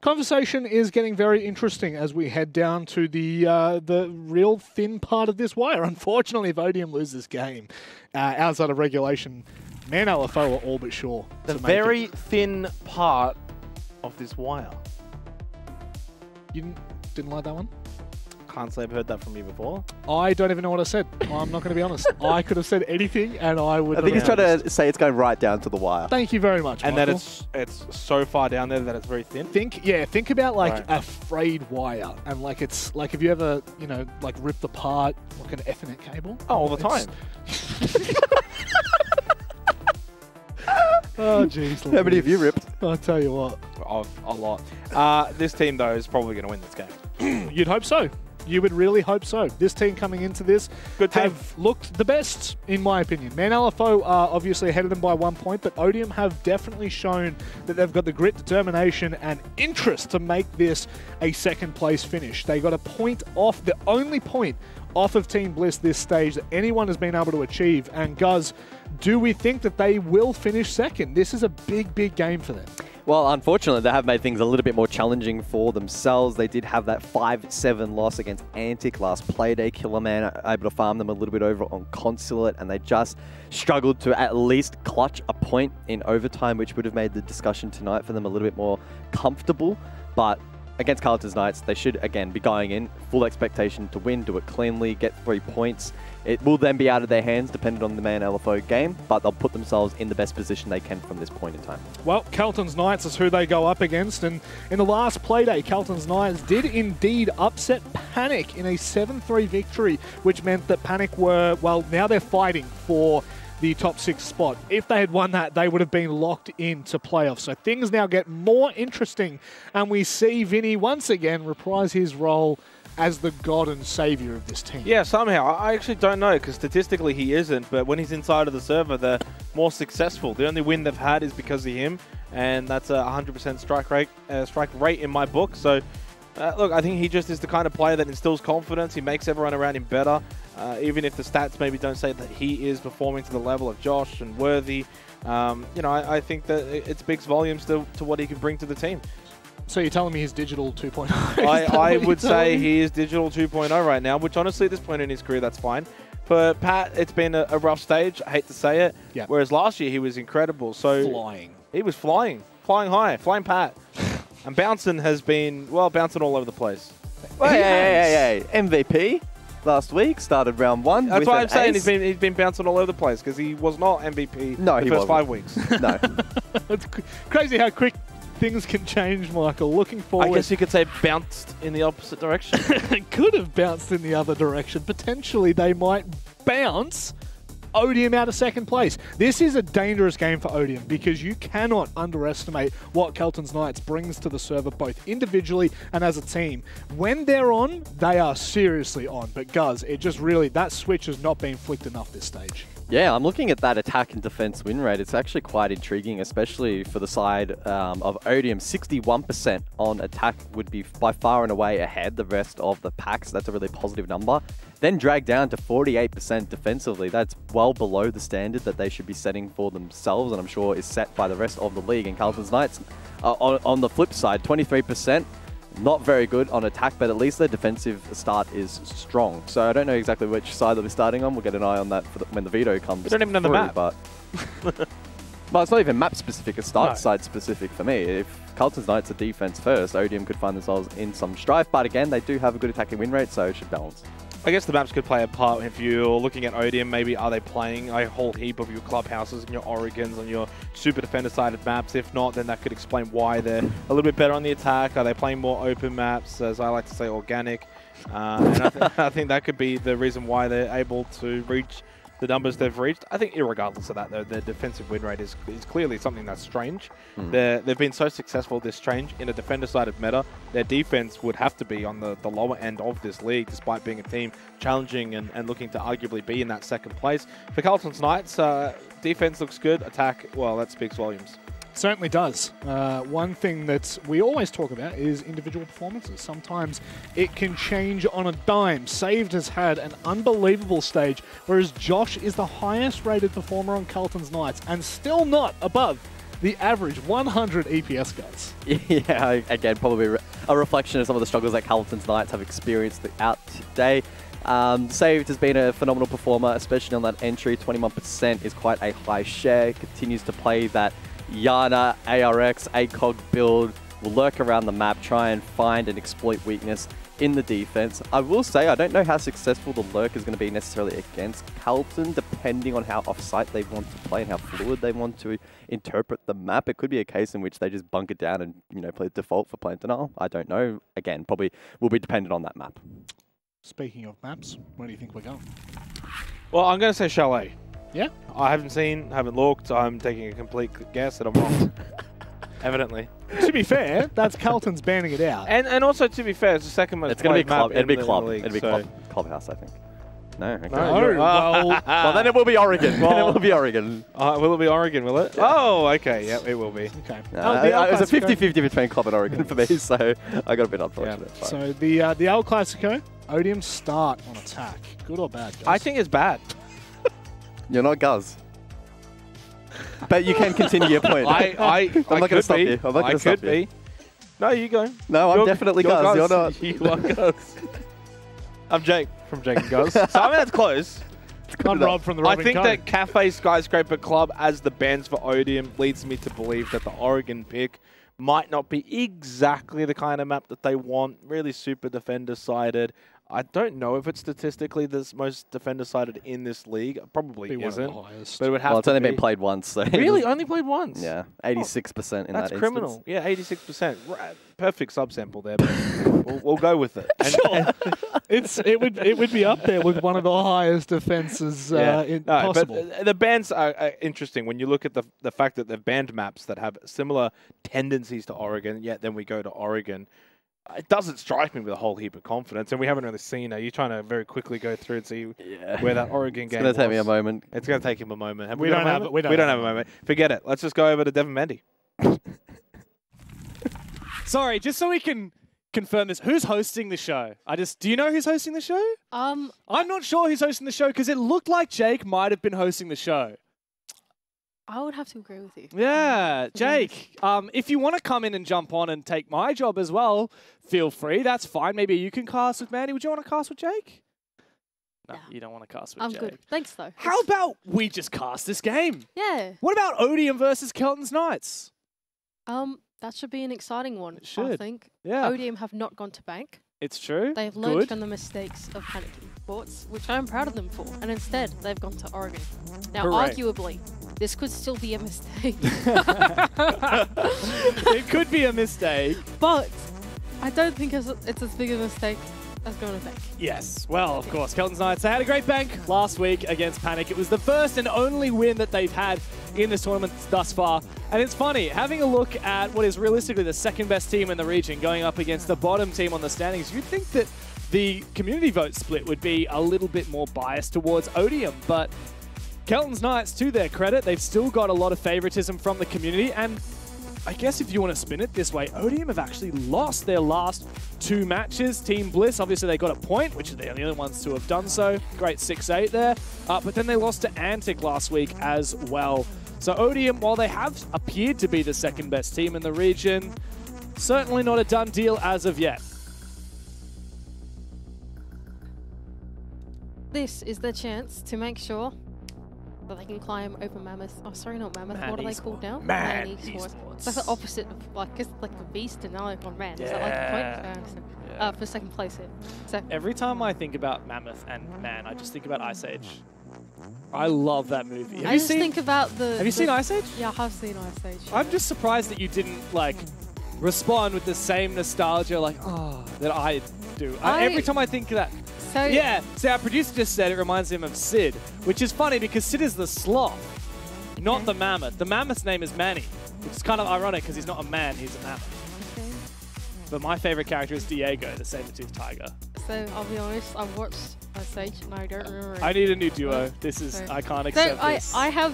conversation is getting very interesting as we head down to the uh, the real thin part of this wire. Unfortunately, if Odium lose this game uh, outside of regulation, Man LFO are all but sure. The very it. thin part of this wire. You didn't, didn't like that one? Can't say I've heard that from you before. I don't even know what I said. I'm not going to be honest. I could have said anything, and I would. I think he's trying noticed. to say it's going right down to the wire. Thank you very much, And that it's it's so far down there that it's very thin. Think, yeah, think about like Right. a frayed wire, and like it's like if you ever, you know, like ripped apart like an Ethernet cable. Oh, all the It's- time. Oh, jeez. How many have you ripped? I'll tell you what. Of a lot. Uh, this team though is probably going to win this game. You'd hope so. You would really hope so. This team coming into this Good team. have looked the best, in my opinion. Man LFO are obviously ahead of them by one point, but Odium have definitely shown that they've got the grit, determination, and interest to make this a second place finish. They got a point off, the only point off of Team Bliss this stage that anyone has been able to achieve. And Guz, do we think that they will finish second? This is a big, big game for them. Well, unfortunately, they have made things a little bit more challenging for themselves. They did have that 5-7 loss against Antic last playday. Killerman able to farm them a little bit over on Consulate, and they just struggled to at least clutch a point in overtime, which would have made the discussion tonight for them a little bit more comfortable. But against Kelton's Knights, they should, again, be going in full expectation to win, do it cleanly, get three points. It will then be out of their hands, depending on the man LFO game, but they'll put themselves in the best position they can from this point in time. Well, Kelton's Knights is who they go up against, and in the last playday, Kelton's Knights did indeed upset Panic in a 7-3 victory, which meant that Panic were, well, now they're fighting for the top six spot. If they had won that, they would have been locked into playoffs. So things now get more interesting, and we see Vinny once again reprise his role as the god and savior of this team. Yeah, somehow. I actually don't know because statistically he isn't, but when he's inside of the server, they're more successful. The only win they've had is because of him, and that's a 100% strike rate, uh, strike rate in my book. So, uh, look, I think he just is the kind of player that instills confidence. He makes everyone around him better, uh, even if the stats maybe don't say that he is performing to the level of Josh and Worthy. Um, you know, I, I think that it, it speaks volumes to, to what he can bring to the team. So you're telling me he's digital 2.0? I, I would say me? he is digital 2.0 right now, which honestly, at this point in his career, that's fine. For Pat, it's been a, a rough stage. I hate to say it. Yeah. Whereas last year, he was incredible. So flying. he was flying, flying high, flying Pat. and Bouncing has been, well, bouncing all over the place. Hey, He hey, hey, hey, hey. MVP last week started round one. That's with why an I'm saying he's ace. been, he's been bouncing all over the place because he was not MVP No, the he first wasn't. five weeks. no. It's cr- crazy how quick things can change, Michael. Looking forward. I guess you could say bounced in the opposite direction. it could have bounced in the other direction. Potentially, they might bounce Odium out of second place. This is a dangerous game for Odium because you cannot underestimate what Kelton's Knights brings to the server, both individually and as a team. When they're on, they are seriously on. But Guz, it just really that switch has not been flicked enough this stage. Yeah, I'm looking at that attack and defense win rate. It's actually quite intriguing, especially for the side um, of Odium. 61% on attack would be by far and away ahead the rest of the packs. That's a really positive number. Then dragged down to 48% defensively. That's well below the standard that they should be setting for themselves, and I'm sure is set by the rest of the league. And Kelton's Knights, uh, on, on the flip side, 23%. Not very good on attack, but at least their defensive start is strong. So I don't know exactly which side they'll be starting on. We'll get an eye on that for the, when the veto comes. They don't even know the map. But well, it's not even map specific. It's start No. side specific for me. If Kelton's Knights are defense first, Odium could find themselves in some strife. But again, they do have a good attacking win rate, so it should balance. I guess the maps could play a part if you're looking at Odium. Maybe are they playing a whole heap of your clubhouses and your Oregons and your super defender sided maps? If not, then that could explain why they're a little bit better on the attack. Are they playing more open maps, as I like to say, organic? Uh, and I, th- I think that could be the reason why they're able to reach the numbers they've reached. I think, regardless of that, though, their defensive win rate is, is clearly something that's strange. They're, they've been so successful this strange in a defender-sided meta. Their defense would have to be on the, the lower end of this league, despite being a team challenging and, and looking to arguably be in that second place. For Kelton's Knights, uh, defense looks good. Attack, well, that speaks volumes. Certainly does. Uh, one thing that we always talk about is individual performances. Sometimes it can change on a dime. Saved has had an unbelievable stage, whereas Josh is the highest rated performer on Kelton's Knights and still not above the average 100 EPS guys. Yeah, again, probably a reflection of some of the struggles that Kelton's Knights have experienced throughout today. Um, Saved has been a phenomenal performer, especially on that entry. 21% is quite a high share. Continues to play that Iana, ARX, ACOG build. Will lurk around the map, try and find and exploit weakness in the defense. I will say, I don't know how successful the lurk is going to be necessarily against Kelton, depending on how off-site they want to play and how fluid they want to interpret the map. It could be a case in which they just bunker down and you know play default for plant denial. I don't know. Again, probably will be dependent on that map. Speaking of maps, where do you think we're going? Well, I'm going to say Chalet. Yeah? I haven't seen, haven't looked. I'm taking a complete guess that I'm wrong. Evidently. to be fair, that's Kelton's banning it out. And and also, to be fair, it's the second most It's going to be club. It'll in be the club. league, It'll be so- club. Clubhouse, I think. No. Okay. No, No, well, Well, then it will be Oregon. then it will be Oregon. Uh, will it be Oregon, will it? Oh, okay. Yep, it will be. okay. No, uh, El it was a Clasico- 50-50 between club and Oregon for me, so I got a bit unfortunate. Fine. So the uh, the El Clasico, Odium start on attack. Good or bad? Guys? I think it's bad. You're not Guz. But you can continue your point. I, I, I'm not gonna stop be. you. I'm not gonna stop could you. be. No, you go. no, I'm You're- definitely you're Guz. You're not. You are Guz. I'm Jake from Jake and Guz. so I mean, that's close. I'm Rob from the I think Co. that Cafe Skyscraper Club as the bands for Odium leads me to believe that the Oregon pick might not be exactly the kind of map that they want. Really super defender sided. I don't know if it's statistically the most defender sided in this league. Probably be one of isn't. the. But it would have Well, it's to only be. been played once. So Really, only played once. Yeah, 86% in That's that That's criminal. instance. Yeah, 86%. Right. Perfect subsample there. But we'll, we'll go with it. And, Sure. it's it would it would be up there with one of the highest defenses uh, in, No, possible. But the bans are, are interesting when you look at the the fact that they've banned maps that have similar tendencies to Oregon. Yet then we go to Oregon. It doesn't strike me with a whole heap of confidence, and we haven't really seen it. You're trying to very quickly go through and see Yeah. where that Oregon It's game. going to take me a moment. It's going to take him a moment. Have We got don't a have- moment? we don't have have a a moment. Forget it. Let's just go over to Devin Mendy. Sorry, just so we can confirm this, who's hosting the show? I just do you know who's hosting the show? Um, I'm not sure who's hosting the show because it looked like Jake might have been hosting the show. I would have to agree with you. Yeah, Jake. Um, if you want to come in and jump on and take my job as well, feel free. That's fine. Maybe you can cast with Mandy. Would you want to cast with Jake? No, Nah. you don't want to cast with I'm Jake. good. Thanks though. How about we just cast this game? Yeah. What about Odium versus Kelton's Knights? Um, that should be an exciting one. It I think. Yeah, Odium have not gone to bank. It's true. They have learned Good. from the mistakes of panicking sports, which I'm proud of them for. And instead, they've gone to Oregon. Now, arguably, this could still be a mistake, it could be a mistake. but I don't think it's, it's as big a mistake to bank. Yes, well, of course, Kelton's Knights. They had a great bank last week against Panic. It was the first and only win that they've had in this tournament thus far. And it's funny, having a look at what is realistically the second best team in the region going up against the bottom team on the standings, you'd think that the community vote split would be a little bit more biased towards Odium, but Kelton's Knights, to their credit, they've still got a lot of favoritism from the community, and I guess if you want to spin it this way, Odium have actually lost their last two matches. Team Bliss, obviously they got a point, which they're the only ones to have done so. Great 6-8 there. Uh, but then they lost to Antic last week as well. So Odium, while they have appeared to be the second best team in the region, certainly not a done deal as of yet. This is their chance to make sure that they can climb over Mammoth. Oh, sorry, not Mammoth. what are they called now? Man Esports. Esports. It's like the opposite of like it's like the beast and now like on man. Is that like the Yeah. point? Uh, Yeah. uh, for second place here. So Every time I think about Mammoth and Man, I just think about Ice Age. I love that movie. Have I you just seen? think about the. have you the- seen Ice Age? Yeah, I have seen Ice Age. I'm just surprised that you didn't like respond with the same nostalgia, like oh, that I do. I, I- every time I think of that, So yeah. so our producer just said it reminds him of Sid, which is funny because Sid is the sloth, not Okay. the mammoth. The mammoth's name is Manny, which is kind of ironic because he's not a man, he's a mammoth. Okay. But my favorite character is Diego, the saber-toothed tiger. So I'll be honest. I've watched Ice Age and I don't remember. I need a new duo. This is Okay. I can't So accept I, this. I have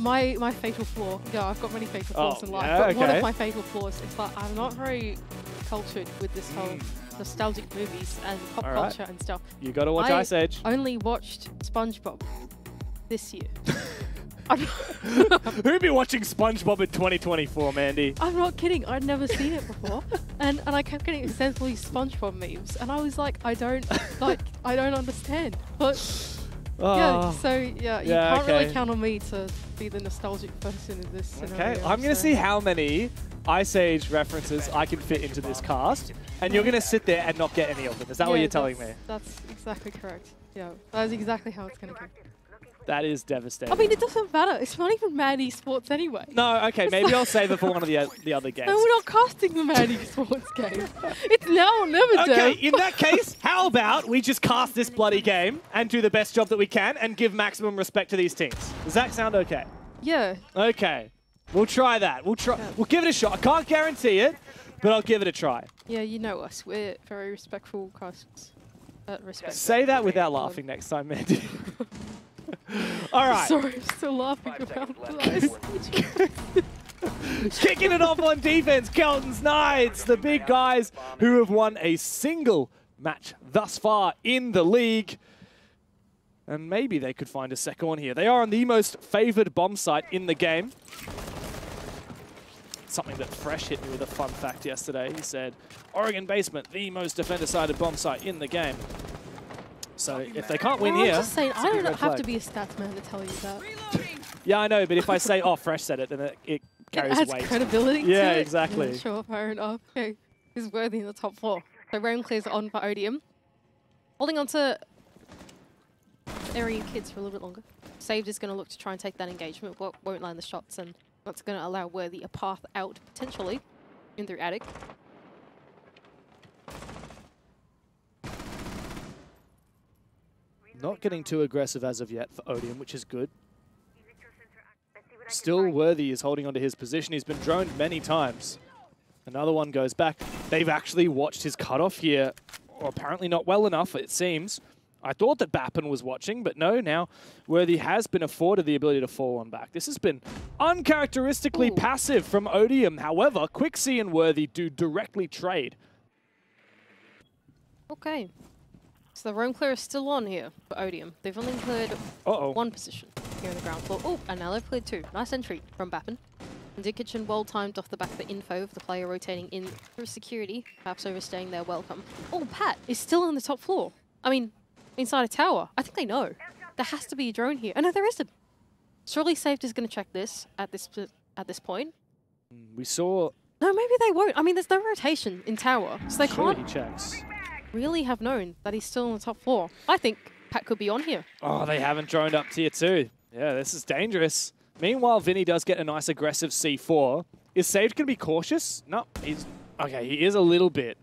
my my fatal flaw. Yeah, I've got many fatal flaws Oh, in life. yeah, but one of my fatal flaws is that I'm not very cultured with this whole hmm. nostalgic movies and pop right. culture and stuff. you got to watch I- Ice Age. Only watched SpongeBob this year. Who'd be watching SpongeBob in 2024, Mandy? I'm not kidding. I'd never seen it before, and and I kept getting extensively SpongeBob memes, and I was like, I don't like, I don't understand. But yeah, Oh. so yeah, you Yeah, can't okay. really count on me to be the nostalgic person in this scenario. Okay, I'm gonna so- see how many Ice Age references I can fit into this cast, and you're gonna sit there and not get any of them. Is that what you're telling me? that's- exactly correct. Yeah, that's exactly how it's gonna go. That is devastating. I mean, it doesn't matter. It's not even Mad Esports anyway. no, okay, maybe I'll save it for one of the the other games. No, we're not casting the Mad Esports game. It's now or never, Okay, in that case, how about we just cast this bloody game and do the best job that we can and give maximum respect to these teams? Does that sound okay? Yeah, Okay, we'll try that. We'll try. We'll give it a shot. I can't guarantee it, but I'll give it a try. yeah, you know us. We're very respectful casts. Uh, respect. Say that without laughing next time, Mandy. All right. Sorry, I'm still laughing about this. Kicking it off on defense, Kelton's Knights, the big guys who have won a single match thus far in the league. And maybe they could find a second one here. They are on the most favored bomb site in the game. Something that Fresh hit me with a fun fact yesterday. He said, Oregon Basement, the most defender-sided bomb site in the game. So if they can't win Well, here, I'm just saying, it's a I big don't have flag. to be a stats man to tell you that. Yeah, I know, but if I say, oh, Fresh said it, then it, it It carries adds weight. credibility Yeah, to it. exactly. Yeah, sure, fair enough. Okay, he's worthy in the top four. So round clears on for Odium. Holding on to area kids for a little bit longer. Saved is going to look to try and take that engagement, but won't land the shots, and that's going to allow Worthy a path out potentially in through Attic. Not getting too aggressive as of yet for Odium, which is good. Still Worthy is holding onto his position. He's been droned many times. Another one goes back. They've actually watched his cutoff here. Apparently not well enough, it seems. I thought that Bappen was watching, but no, now Worthy has been afforded the ability to fall on back. This has been uncharacteristically Ooh. passive from Odium. However, Quixie and Worthy do directly trade. Okay. So the roam clear is still on here for Odium. They've only cleared Uh-oh. one position here on the ground floor. Oh, and now they've cleared two. Nice entry from Bappen. And Kitchen well timed off the back of the info of the player rotating in through security, perhaps overstaying their welcome. Oh, Pat is still on the top floor. I mean, inside a tower. I think they know. There has to be a drone here. Oh, no, there isn't. Surely Saved is going to check this at this at this point. Hmm, we saw... No, maybe they won't. I mean, there's no rotation in tower, so they Surely can't he checks. Really have known that he's still on the top floor. I think Pat could be on here. Oh, they haven't droned up tier two. Yeah, this is dangerous. Meanwhile, Vinny does get a nice aggressive C4. Is Saved going to be cautious? No, he's... Okay, he is a little bit.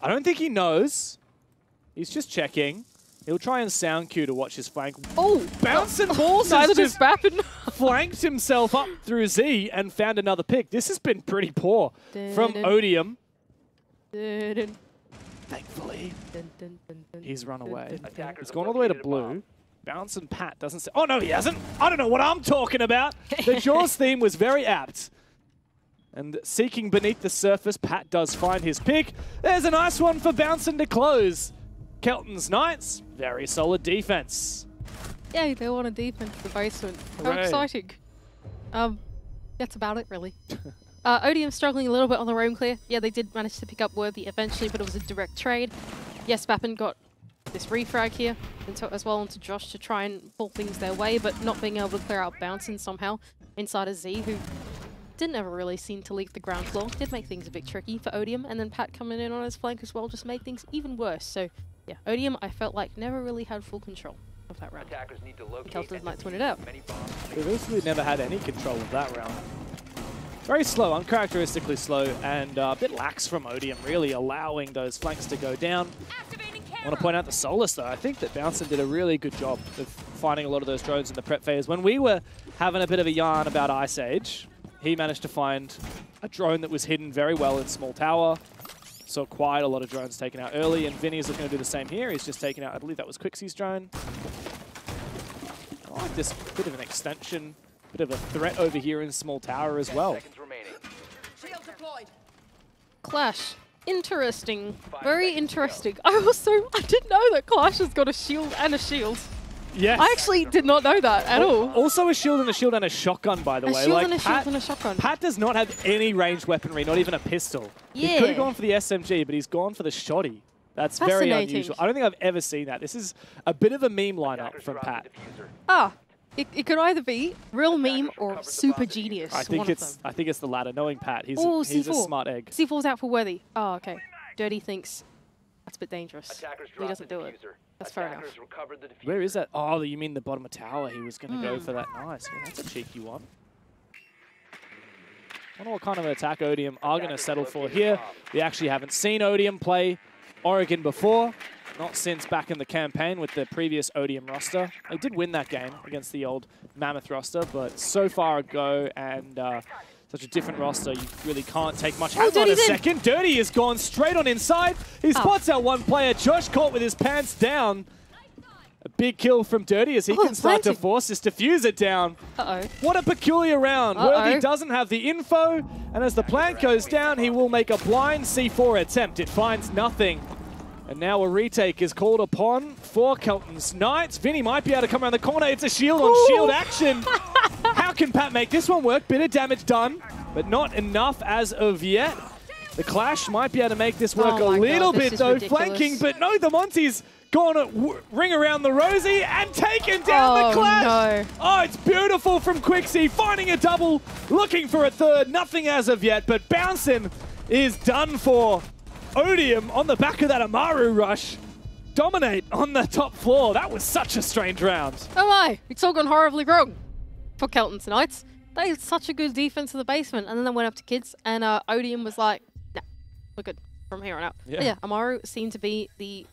I don't think he knows. He's just checking. He'll try and sound cue to watch his flank. Oh, Bouncing balls neither has does just Bappen. flanked himself up through Z and found another pick. This has been pretty poor from Odium. Dun, dun, Thankfully, dun, dun, dun, dun, he's run away. dun, dun. He's gone all the way to blue. Bounce and Pat doesn't say. Oh, no, he hasn't. I don't know what I'm talking about. The Jaws theme was very apt. And seeking beneath the surface, Pat does find his pick. There's a nice one for Bouncing to close. Kelton's Knights, very solid defense. Yay, they want a defense the basement. How Hooray. exciting. Um, that's about it, really. uh, Odium struggling a little bit on the roam clear. Yeah, they did manage to pick up Worthy eventually, but it was a direct trade. Yes, Bappen got this refrag here, and so as well onto Josh to try and pull things their way, but not being able to clear out Bouncing somehow inside of Z, who didn't ever really seem to leave the ground floor. Did make things a bit tricky for Odium, and then Pat coming in on his flank as well just made things even worse. So, yeah, Odium, I felt like never really had full control of that round. Attackers need to locate Kelton's and Knights win it defuse out. as many bombs as they basically never had any control of that round. Very slow, uncharacteristically slow, and uh, a bit lax from Odium, really allowing those flanks to go down. I want to point out the Solis, though. I think that Bouncin did a really good job of finding a lot of those drones in the prep phase. When we were having a bit of a yarn about Ice Age, he managed to find a drone that was hidden very well in Small Tower. Saw quite a lot of drones taken out early, and Vinny's looking to do the same here. He's just taken out, I believe that was Quixie's drone. I like this bit of an extension, bit of a threat over here in Small Tower as well. Seconds remaining. Clash. Interesting. Very interesting. I also I didn't know that Clash has got a shield and a shield. Yes. I actually did not know that at all. Also a shield and a shield and a shotgun, by the A way. shield like and a Pat, shield and a shotgun. Pat does not have any ranged weaponry, not even a pistol. Yeah. He could have gone for the SMG, but he's gone for the shoddy. That's very unusual. I don't think I've ever seen that. This is a bit of a meme lineup from Pat. Ah, it, it could either be real meme or super genius. I think it's I think it's the latter. Knowing Pat, he's Oh, a, he's a C4. smart egg. C4's out for Worthy. Oh, okay. Dirty thinks that's a bit dangerous. He doesn't do it. That's fair enough. Attackers recovered the diffuser. Where is that? Oh, you mean the bottom of the tower? He was going to go Hmm. for that. Nice. Yeah, that's a cheeky one. I wonder what kind of an attack Odium are going to settle for here. We actually haven't seen Odium play Oregon before. Not since back in the campaign with the previous Odium roster. They did win that game against the old Mammoth roster, but so far ago and uh, such a different roster, you really can't take much. Hang on a in. second. Dirty has gone straight on inside. He spots out one player. Josh caught with his pants down. A big kill from Dirty as he Oh, can start to force this diffuser down. Uh-oh. What a peculiar round. Uh-oh. Worthy doesn't have the info, and as the plant goes down, he will make a blind C4 attempt. It finds nothing. And now a retake is called upon for Kelton's Knights. Vinny might be able to come around the corner. It's a shield on Ooh. shield action. How can Pat make this one work? Bit of damage done, but not enough as of yet. The Clash might be able to make this work Oh a my God, little bit though, ridiculous. flanking, but no, the Monty's gone to ring around the Rosie and taken down the Oh, Clash. no. Oh, it's beautiful from Quixie, finding a double, looking for a third, nothing as of yet, but bouncing is done for. Odium on the back of that Amaru rush. Dominate on the top floor. That was such a strange round. Oh my! It's all gone horribly wrong for Kelton tonight. They had such a good defense in the basement, and then they went up to kids, and uh, Odium was like, "Nah, we're good from here on out." But Yeah. yeah, Amaru seemed to be the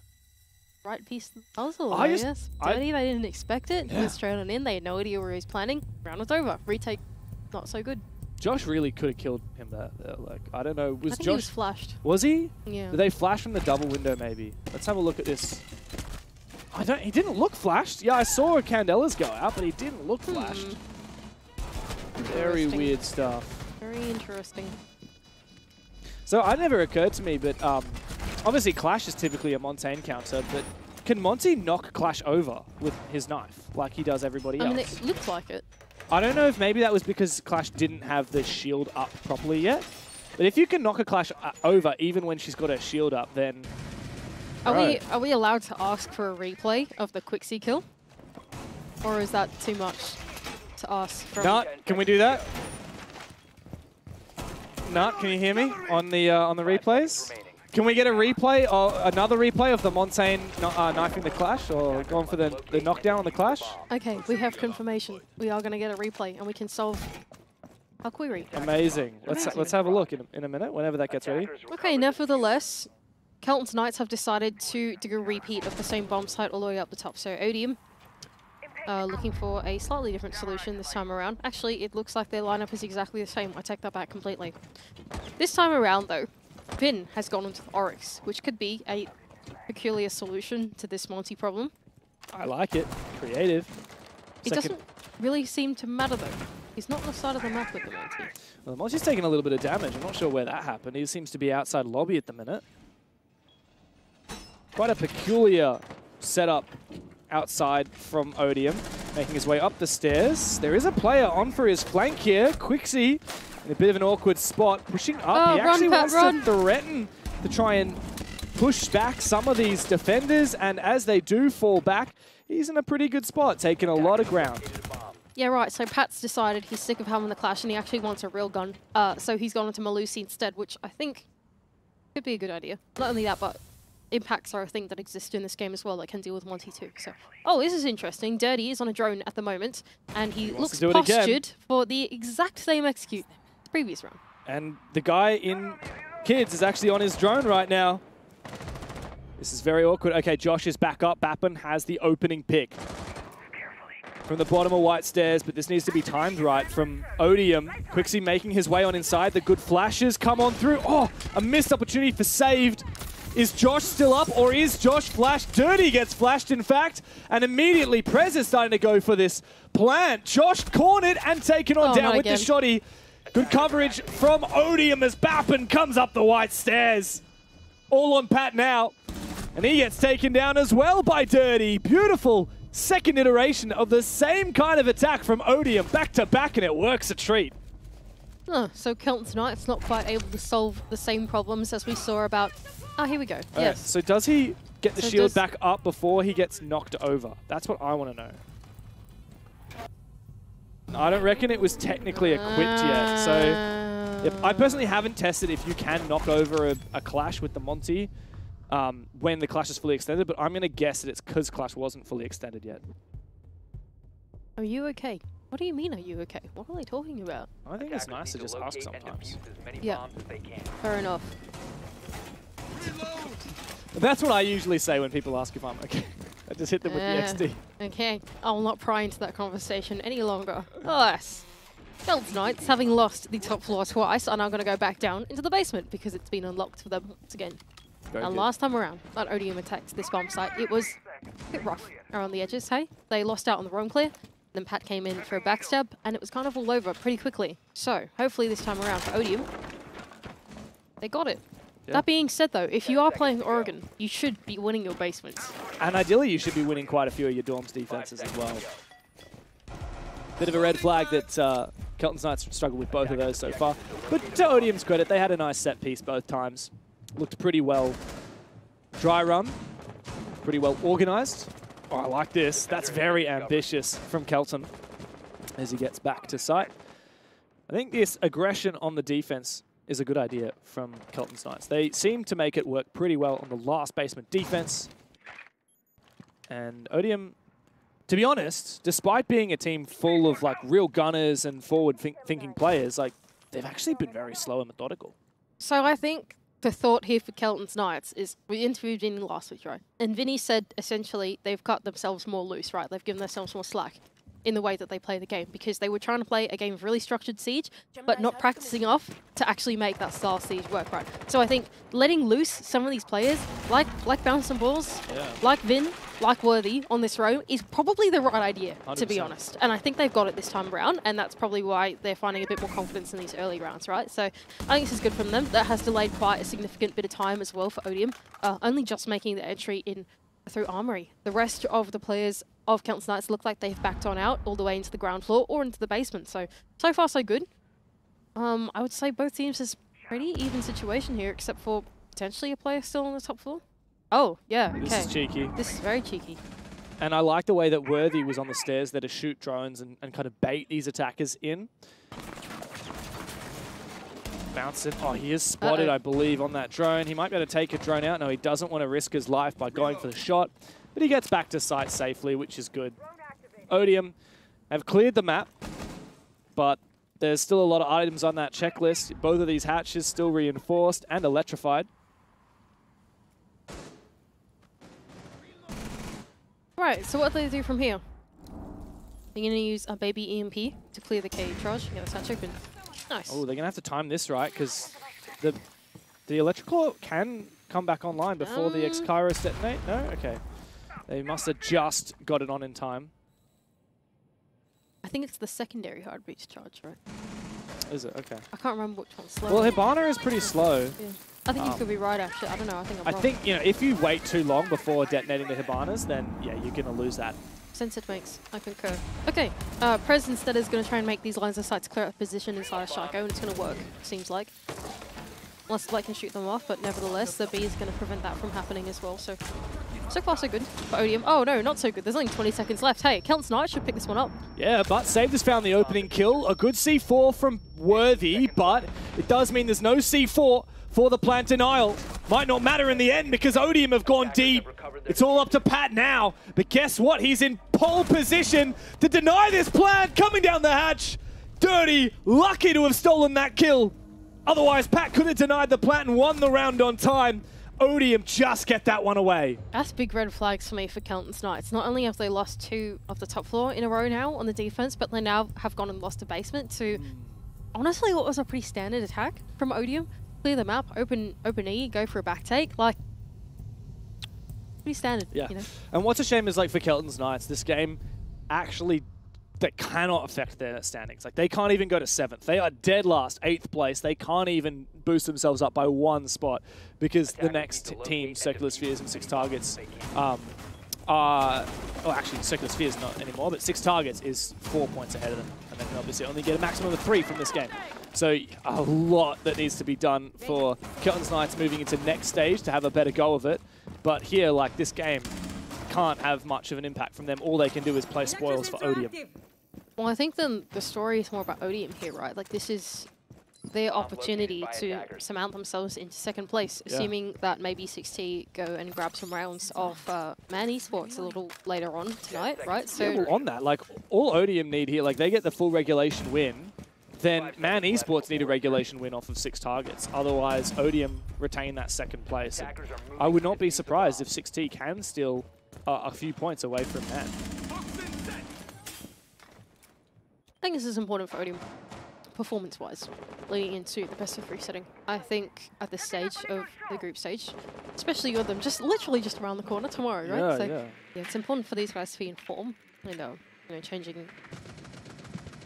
right piece of the puzzle. I I, just- guess. I- they didn't expect it. He was went straight on in. They had no idea where he was planning. Round was over. Retake, not so good. Josh really could have killed him there. there, Like I don't know, was I Josh he was flashed. was he? Yeah. Did they flash from the double window maybe? Let's have a look at this. I don't he didn't look flashed. Yeah, I saw Candela's go out, but he didn't look flashed. Very weird stuff. Very interesting. So it never occurred to me, but um, obviously Clash is typically a Montaigne counter, but can Monty knock Clash over with his knife like he does everybody I else? I mean, it looked like it. I don't know if maybe that was because Clash didn't have the shield up properly yet. But if you can knock a Clash uh, over even when she's got her shield up, then Are we are we allowed to ask for a replay of the Quixie kill, or is that too much to ask? From Nut, can we do that? Nut, can you hear me on the uh, on the replays? Can we get a replay or another replay of the Montaigne uh, knifing the Clash or going for the, the knockdown on the Clash? Okay, we have confirmation. We are going to get a replay, and we can solve our query. Amazing. Let's Amazing. let's have a look in a, in a minute whenever that gets ready. Okay, nevertheless, Kelton's Knights have decided to do a repeat of the same bomb site all the way up the top. So Odium, uh, looking for a slightly different solution this time around. Actually, it looks like their lineup is exactly the same. I take that back completely. This time around, though, Vin has gone into the Oryx, which could be a peculiar solution to this Monty problem. I like it. Creative. It Second- doesn't really seem to matter, though. He's not on the side of the map with the Monty. Well, Monty's taking a little bit of damage. I'm not sure where that happened. He seems to be outside lobby at the minute. Quite a peculiar setup outside from Odium, making his way up the stairs. There is a player on for his flank here. Quixie in a bit of an awkward spot, pushing up. Oh, he actually Pat, wants run. to threaten to try and push back some of these defenders, and as they do fall back, he's in a pretty good spot, taking a lot of ground. Yeah, right. So Pat's decided he's sick of having the clash and he actually wants a real gun. Uh, so he's gone into Melusi instead, which I think could be a good idea. Not only that, but impacts are a thing that exist in this game as well that can deal with Monty too. So, oh, this is interesting. Dirty is on a drone at the moment, and he, wants looks postured for the exact same execute previous round. And the guy in kids is actually on his drone right now. This is very awkward. Okay, Josh is back up. Bappen has the opening pick from the bottom of White Stairs, but this needs to be timed right from Odium. Quixie making his way on inside. The good flashes come on through. Oh, a missed opportunity for saved. Is Josh still up or is Josh flashed? Dirty gets flashed, in fact, and immediately Prez is starting to go for this plant. Josh cornered and taken on Oh, down with the again. Good coverage from Odium as Bappen comes up the white stairs. All on Pat now. And he gets taken down as well by Dirty. Beautiful second iteration of the same kind of attack from Odium back to back, and it works a treat. Oh, so Kelton's Knight's not quite able to solve the same problems as we saw about... Ah, here we go. Yes. So does he get the So shield back up before he gets knocked over? That's what I want to know. I don't reckon it was technically equipped yet. So yep, I personally haven't tested if you can knock over a, a Clash with the Monty um, when the Clash is fully extended, but I'm going to guess that it's because Clash wasn't fully extended yet. Are you okay? What do you mean, are you okay? What are they talking about? I think it's nice to just ask sometimes. Yeah. Fair enough. That's what I usually say when people ask if I'm okay. I just hit them with Uh, the XD. Okay, I will not pry into that conversation any longer. Alas, Kelton's Knights, having lost the top floor twice, are now going to go back down into the basement because it's been unlocked for them once again. And last time around, that Odium attacked this bomb site, it was a bit rough around the edges, hey? They lost out on the roam clear, then Pat came in for a backstab, and it was kind of all over pretty quickly. So, hopefully this time around for Odium, they got it. Yeah. That being said though, if you are playing Oregon, you should be winning your basements. And ideally, you should be winning quite a few of your Dorm's defenses as well. Bit of a red flag that uh, Kelton's Knights struggled with both of those so far. But to Odium's credit, they had a nice set piece both times. Looked pretty well dry run, pretty well organized. Oh, I like this. That's very ambitious from Kelton as he gets back to site. I think this aggression on the defense is a good idea from Kelton's Knights. They seem to make it work pretty well on the last basement defense. And Odium, to be honest, despite being a team full of like real gunners and forward think thinking players, like they've actually been very slow and methodical. So I think the thought here for Kelton's Knights is we interviewed Vinny last week, right? And Vinny said essentially they've cut themselves more loose, right? They've given themselves more slack in the way that they play the game because they were trying to play a game of really structured siege, but not practicing off to actually make that style siege work right. So I think letting loose some of these players, like like bouncing balls, Yeah. like Vin, like Worthy on this row, is probably the right idea, to be honest. And I think they've got it this time around, and that's probably why they're finding a bit more confidence in these early rounds, right? So I think this is good from them. That has delayed quite a significant bit of time as well for Odium, uh, only just making the entry in through Armory. The rest of the players of Kelton's Knights look like they've backed on out all the way into the ground floor or into the basement. So, so far so good. Um, I would say both teams is pretty even situation here, except for potentially a player still on the top floor. Oh, yeah, okay. This is cheeky. This is very cheeky. And I like the way that Worthy was on the stairs there to shoot drones and, and kind of bait these attackers in. Bounce it. Oh, he is spotted, Uh-oh. I believe, on that drone. He might be able to take a drone out. No, he doesn't want to risk his life by going for the shot. But he gets back to site safely, which is good. Odium have cleared the map, but there's still a lot of items on that checklist. Both of these hatches still reinforced and electrified. Right, so what do they do from here? They're going to use a baby EMP to clear the cage charge. Get the hatch open. Nice. Oh, they're gonna have to time this right because the the electrical can come back online before the Um. X-Kairos detonate. No, okay. They must have just got it on in time. I think it's the secondary hard breach charge, right? Is it okay? I can't remember which one's slow. Well, Hibana is pretty slow. yeah. I think you um, could be right, actually. I don't know. I think I'm I wrong. think you know if you wait too long before detonating the Hibanas, then yeah, you're gonna lose that. Sense it makes. I concur. Okay, uh, Prez instead is going to try and make these lines of sight to clear out position inside of Sharko, and it's going to work, seems like. Unless Blake can shoot them off, but nevertheless, the B is going to prevent that from happening as well, so... So far, so good for Odium. Oh, no, not so good. There's only 20 seconds left. Hey, Kelton's Knight should pick this one up. Yeah, but Saved has found the opening kill. A good C4 from Worthy, but it does mean there's no C4 for the plant denial. Might not matter in the end because Odium have gone deep. It's all up to Pat now. But guess what? He's in pole position to deny this plant coming down the hatch. Dirty, lucky to have stolen that kill. Otherwise, Pat could have denied the plant and won the round on time. Odium just get that one away. That's big red flags for me for Kelton's Knights. Not only have they lost two of the top floor in a row now on the defense, but they now have gone and lost a basement to honestly what was a pretty standard attack from Odium. Clear the map, open open E, go for a back take. Like pretty standard. Yeah. You know? And what's a shame is like for Kelton's Knights, this game actually that cannot affect their standings. Like they can't even go to seventh. They are dead last, eighth place. They can't even boost themselves up by one spot because the next team, Secular Spheres and Six Targets, um, uh, oh, actually, Circular Sphere is not anymore, but six targets is four points ahead of them. And they can obviously only get a maximum of three from this game. So a lot that needs to be done for Kelton's Knights moving into next stage to have a better go of it. But here, like this game, can't have much of an impact from them. All they can do is play spoils for Odium. Well, I think then the story is more about Odium here, right? Like this is their opportunity to surmount themselves into second place, Yeah. assuming that maybe 6T go and grab some rounds off uh, Man Esports a little later on tonight, right? So Yeah, well, on that, like all Odium need here, like they get the full regulation win, then Man Esports need a regulation win off of six targets. Otherwise, Odium retain that second place. And I would not be surprised if 6T can steal uh, a few points away from Man. I think this is important for Odium, performance-wise, leading into the best of three setting. I think at this stage of the group stage, especially with them just literally just around the corner tomorrow, right? Yeah, so yeah. yeah, it's important for these guys to be in form. You know, you know, changing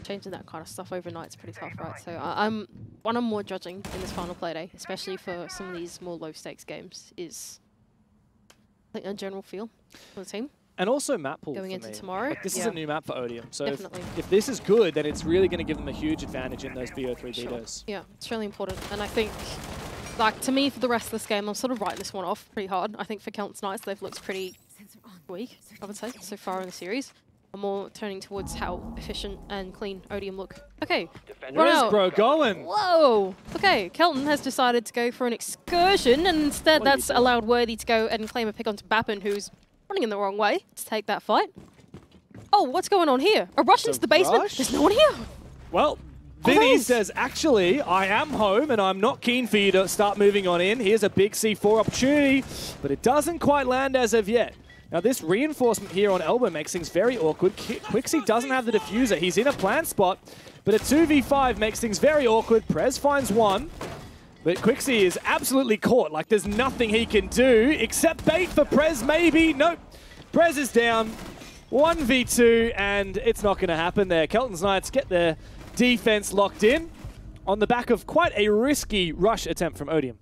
changing that kind of stuff overnight is pretty tough, right? So I, I'm what I'm more judging in this final play day, especially for some of these more low stakes games, is I think a general feel for the team. And also map pool Going into me. tomorrow? Like, this is a new map for Odium. So if, if this is good, then it's really going to give them a huge advantage in those BO3 Sure. vetoes. Yeah, it's really important. And I think, like, to me, for the rest of this game, I'm sort of writing this one off pretty hard. I think for Kelt's Knights, they've looked pretty weak, I would say, so far in the series. I'm more turning towards how efficient and clean Odium look. Okay, Where's bro going? whoa! Okay, Kelton has decided to go for an excursion, and instead What that's allowed Worthy to go and claim a pick onto Bappen, who's running in the wrong way to take that fight. Oh, what's going on here? A rush into the basement? rush? There's no one here! Well, Vinny there's- says, actually, I am home and I'm not keen for you to start moving on in. Here's a big C4 opportunity, but it doesn't quite land as of yet. Now, this reinforcement here on Elbow makes things very awkward. Ki- Quixie doesn't have the diffuser. He's in a plant spot, but a 2v5 makes things very awkward. Prez finds one, but Quixie is absolutely caught. Like, there's nothing he can do except bait for Prez, maybe. Nope. Prez is down. 1v2, and it's not going to happen there. Kelton's Knights get their defense locked in on the back of quite a risky rush attempt from Odium.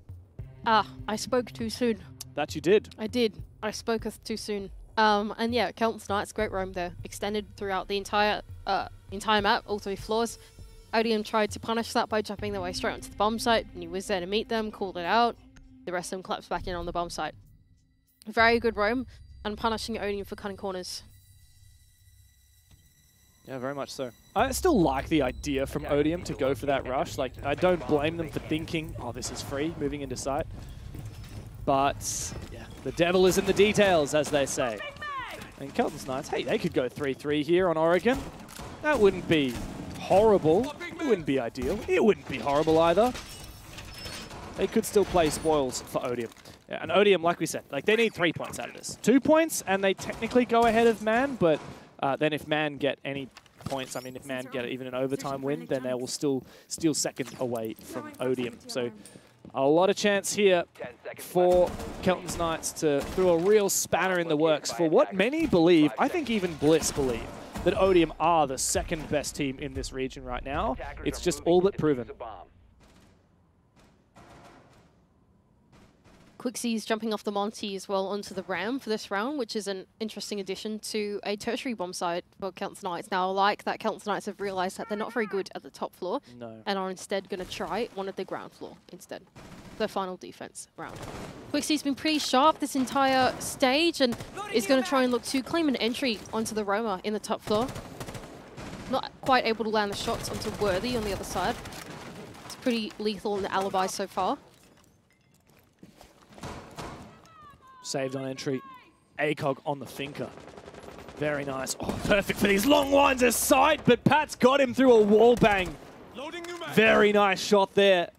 Ah, I spoke too soon. That you did. I did. I spoketh too soon. Um, and yeah, Kelton's Knights, great roam there. Extended throughout the entire uh, entire map, all three floors. Odium tried to punish that by jumping their way straight onto the bomb site, and he was there to meet them, called it out. The rest of them collapsed back in on the bomb site. Very good roam, and punishing Odium for cutting corners. Yeah, very much so. I still like the idea from Odium to go for that rush. Like, I don't blame them for thinking, oh, this is free, moving into sight. But, yeah, the devil is in the details, as they say. And Kelton's Knights, hey, they could go 3-3 here on Oregon. That wouldn't be horrible. It wouldn't be ideal. It wouldn't be horrible either. They could still play spoils for Odium. Yeah, and Odium, like we said, like they need three points out of this. Two points, and they technically go ahead of Man, but uh, then if Man get any points, I mean, if Man get even an overtime win, then they will still steal second away from Odium. So a lot of chance here for Kelton's Knights to throw a real spanner in the works for what many believe, I think even Bliss believe, that Odium are the second best team in this region right now. It's just all but proven. Quixie's jumping off the Monty as well onto the Ram for this round, which is an interesting addition to a tertiary bomb site for Kelton's Knights. Now, I like that Kelton's Knights have realised that they're not very good at the top floor No. and are instead going to try one at the ground floor instead. The final defense round. Quixie's been pretty sharp this entire stage and is going to try and look to claim an entry onto the Roma in the top floor. Not quite able to land the shots onto Worthy on the other side. It's pretty lethal in the alibi so far. Saved on entry. ACOG on the finker. Very nice. Oh, perfect for these long lines of sight, but Pat's got him through a wall bang. Very nice shot there.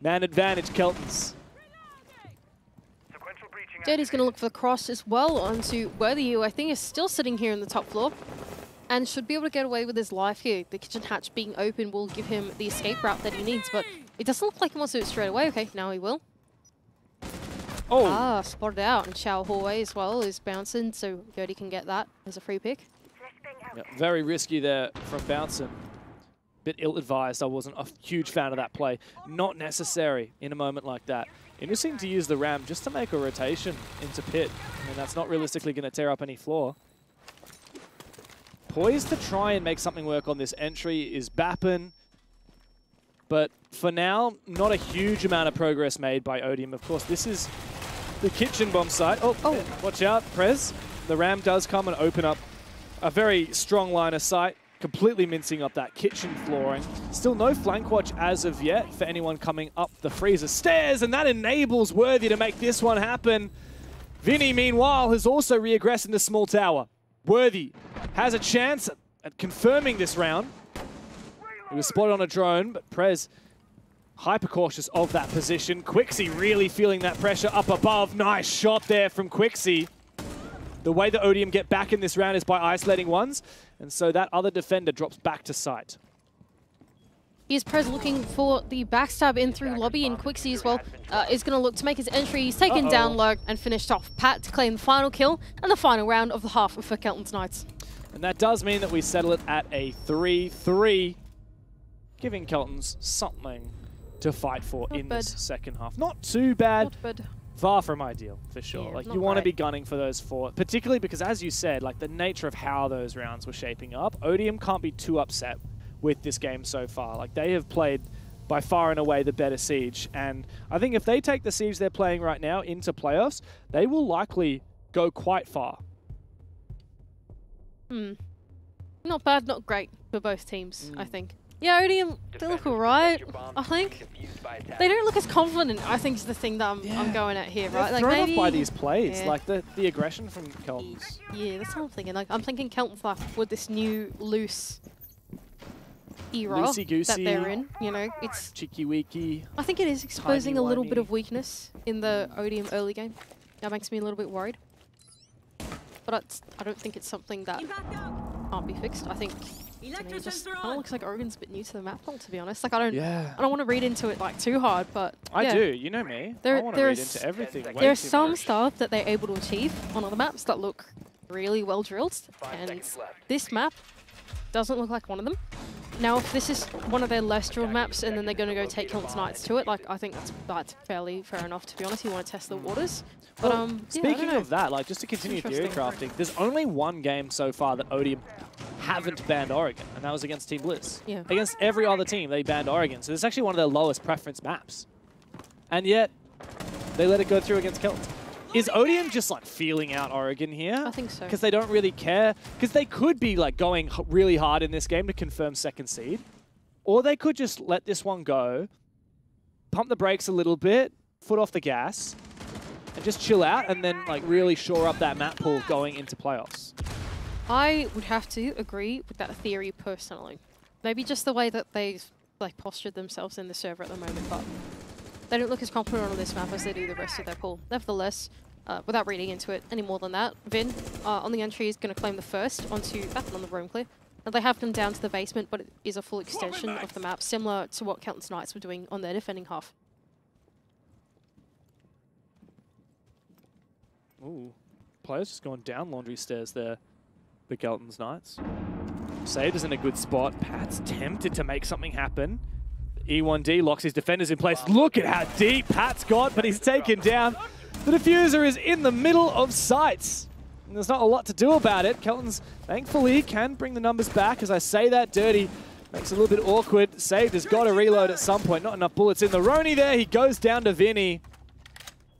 Man advantage, Keltons. Dirty's going to look for the cross as well onto Worthy, who I think is still sitting here in the top floor and should be able to get away with his life here. The kitchen hatch being open will give him the escape route that he needs, but it doesn't look like he wants to do it straight away. Okay, now he will. Oh, Ah, spotted out. And Shower Hallway as well is bouncing, so Dirty can get that as a free pick. yeah, very risky there from Bouncing. Bit ill-advised. I wasn't a huge fan of that play. Not necessary in a moment like that. Interesting to use the Ram just to make a rotation into pit. I mean, that's not realistically going to tear up any floor. Poised to try and make something work on this entry is Bappen. But for now, not a huge amount of progress made by Odium. Of course, this is the kitchen bomb site. Oh, Oh. watch out, Prez. The Ram does come and open up a very strong line of sight, completely mincing up that kitchen flooring. Still no flank watch as of yet for anyone coming up the freezer stairs, and that enables Worthy to make this one happen. Vinny, meanwhile, has also regressed into small tower. Worthy has a chance at, at confirming this round. He was spotted on a drone, but Prez hyper cautious of that position. Quixie really feeling that pressure up above. Nice shot there from Quixie. The way the Odium get back in this round is by isolating ones, and so that other defender drops back to sight. Here's Prez looking for the backstab in through lobby, and Quixie as well uh, is going to look to make his entry. He's taken Uh-oh. down low and finished off Pat to claim the final kill and the final round of the half for Kelton's Knights. And that does mean that we settle it at a 3-3, giving Keltons something to fight for Not in bad. this second half. Not too bad. Not bad. far from ideal for sure. Yeah, like you want to be gunning for those four, particularly because as you said, like the nature of how those rounds were shaping up, Odium can't be too upset with this game so far. Like they have played by far and away the better siege, and I think if they take the siege they're playing right now into playoffs, they will likely go quite far. Hmm. Not bad, not great for both teams, Mm. I think. Yeah, Odium, they look alright, I think. They don't look as confident, I think is the thing that I'm, I'm going at here, They're right? Like thrown maybe, off by these plays, yeah. like the the aggression from Keltons. Yeah, that's what I'm thinking. Like I'm thinking Kelton's like with this new loose era that Loosey-goosey. they're in. You know, it's Cheeky weeky. I think it is exposing a little bit of weakness in the Odium early game. That makes me a little bit worried. But it's, I don't think it's something that can't be fixed. I think to it just kind of looks like Oregon's a bit new to the map pool, to be honest. Like I don't, Yeah. I don't want to read into it like too hard, but I yeah. do, you know me. There- I want to read there's- into everything. way There's too some much. stuff that they're able to achieve on other maps that look really well drilled, and this map doesn't look like one of them. Now, if this is one of their less drilled maps, and then they're going to go take Kelton's Knights to it, like I think that's that's fairly fair enough. To be honest, you want to test the waters. But Well, um, yeah, speaking of that, like just to continue theory crafting, there's only one game so far that Odium haven't banned Oregon, and that was against Team Bliss. Yeah. Against every other team, they banned Oregon, so it's actually one of their lowest preference maps. And yet, they let it go through against Kelton. Is Odium just like feeling out Oregon here? I think so. Because they don't really care. Because they could be like going really hard in this game to confirm second seed, or they could just let this one go, pump the brakes a little bit, foot off the gas, and just chill out, and then like really shore up that map pool going into playoffs. I would have to agree with that theory personally. Maybe just the way that they've like postured themselves in the server at the moment, but they don't look as confident on this map as they do the rest of their pool. Nevertheless, uh, without reading into it any more than that, Vin uh, on the entry is going to claim the first onto Bappen on the roam clear. Now they have come down to the basement, but it is a full extension of the map, similar to what Kelton's Knights were doing on their defending half. Ooh, players just going down laundry stairs there. The Kelton's Knights. Saved is in a good spot. Pat's tempted to make something happen. E1D locks his defenders in place. Look at how deep Pat's got, but he's taken down. The diffuser is in the middle of sights. And there's not a lot to do about it. Kelton's thankfully can bring the numbers back. As I say that, Dirty makes it a little bit awkward. Saved has got to reload at some point. Not enough bullets in the Roni there. He goes down to Vinny.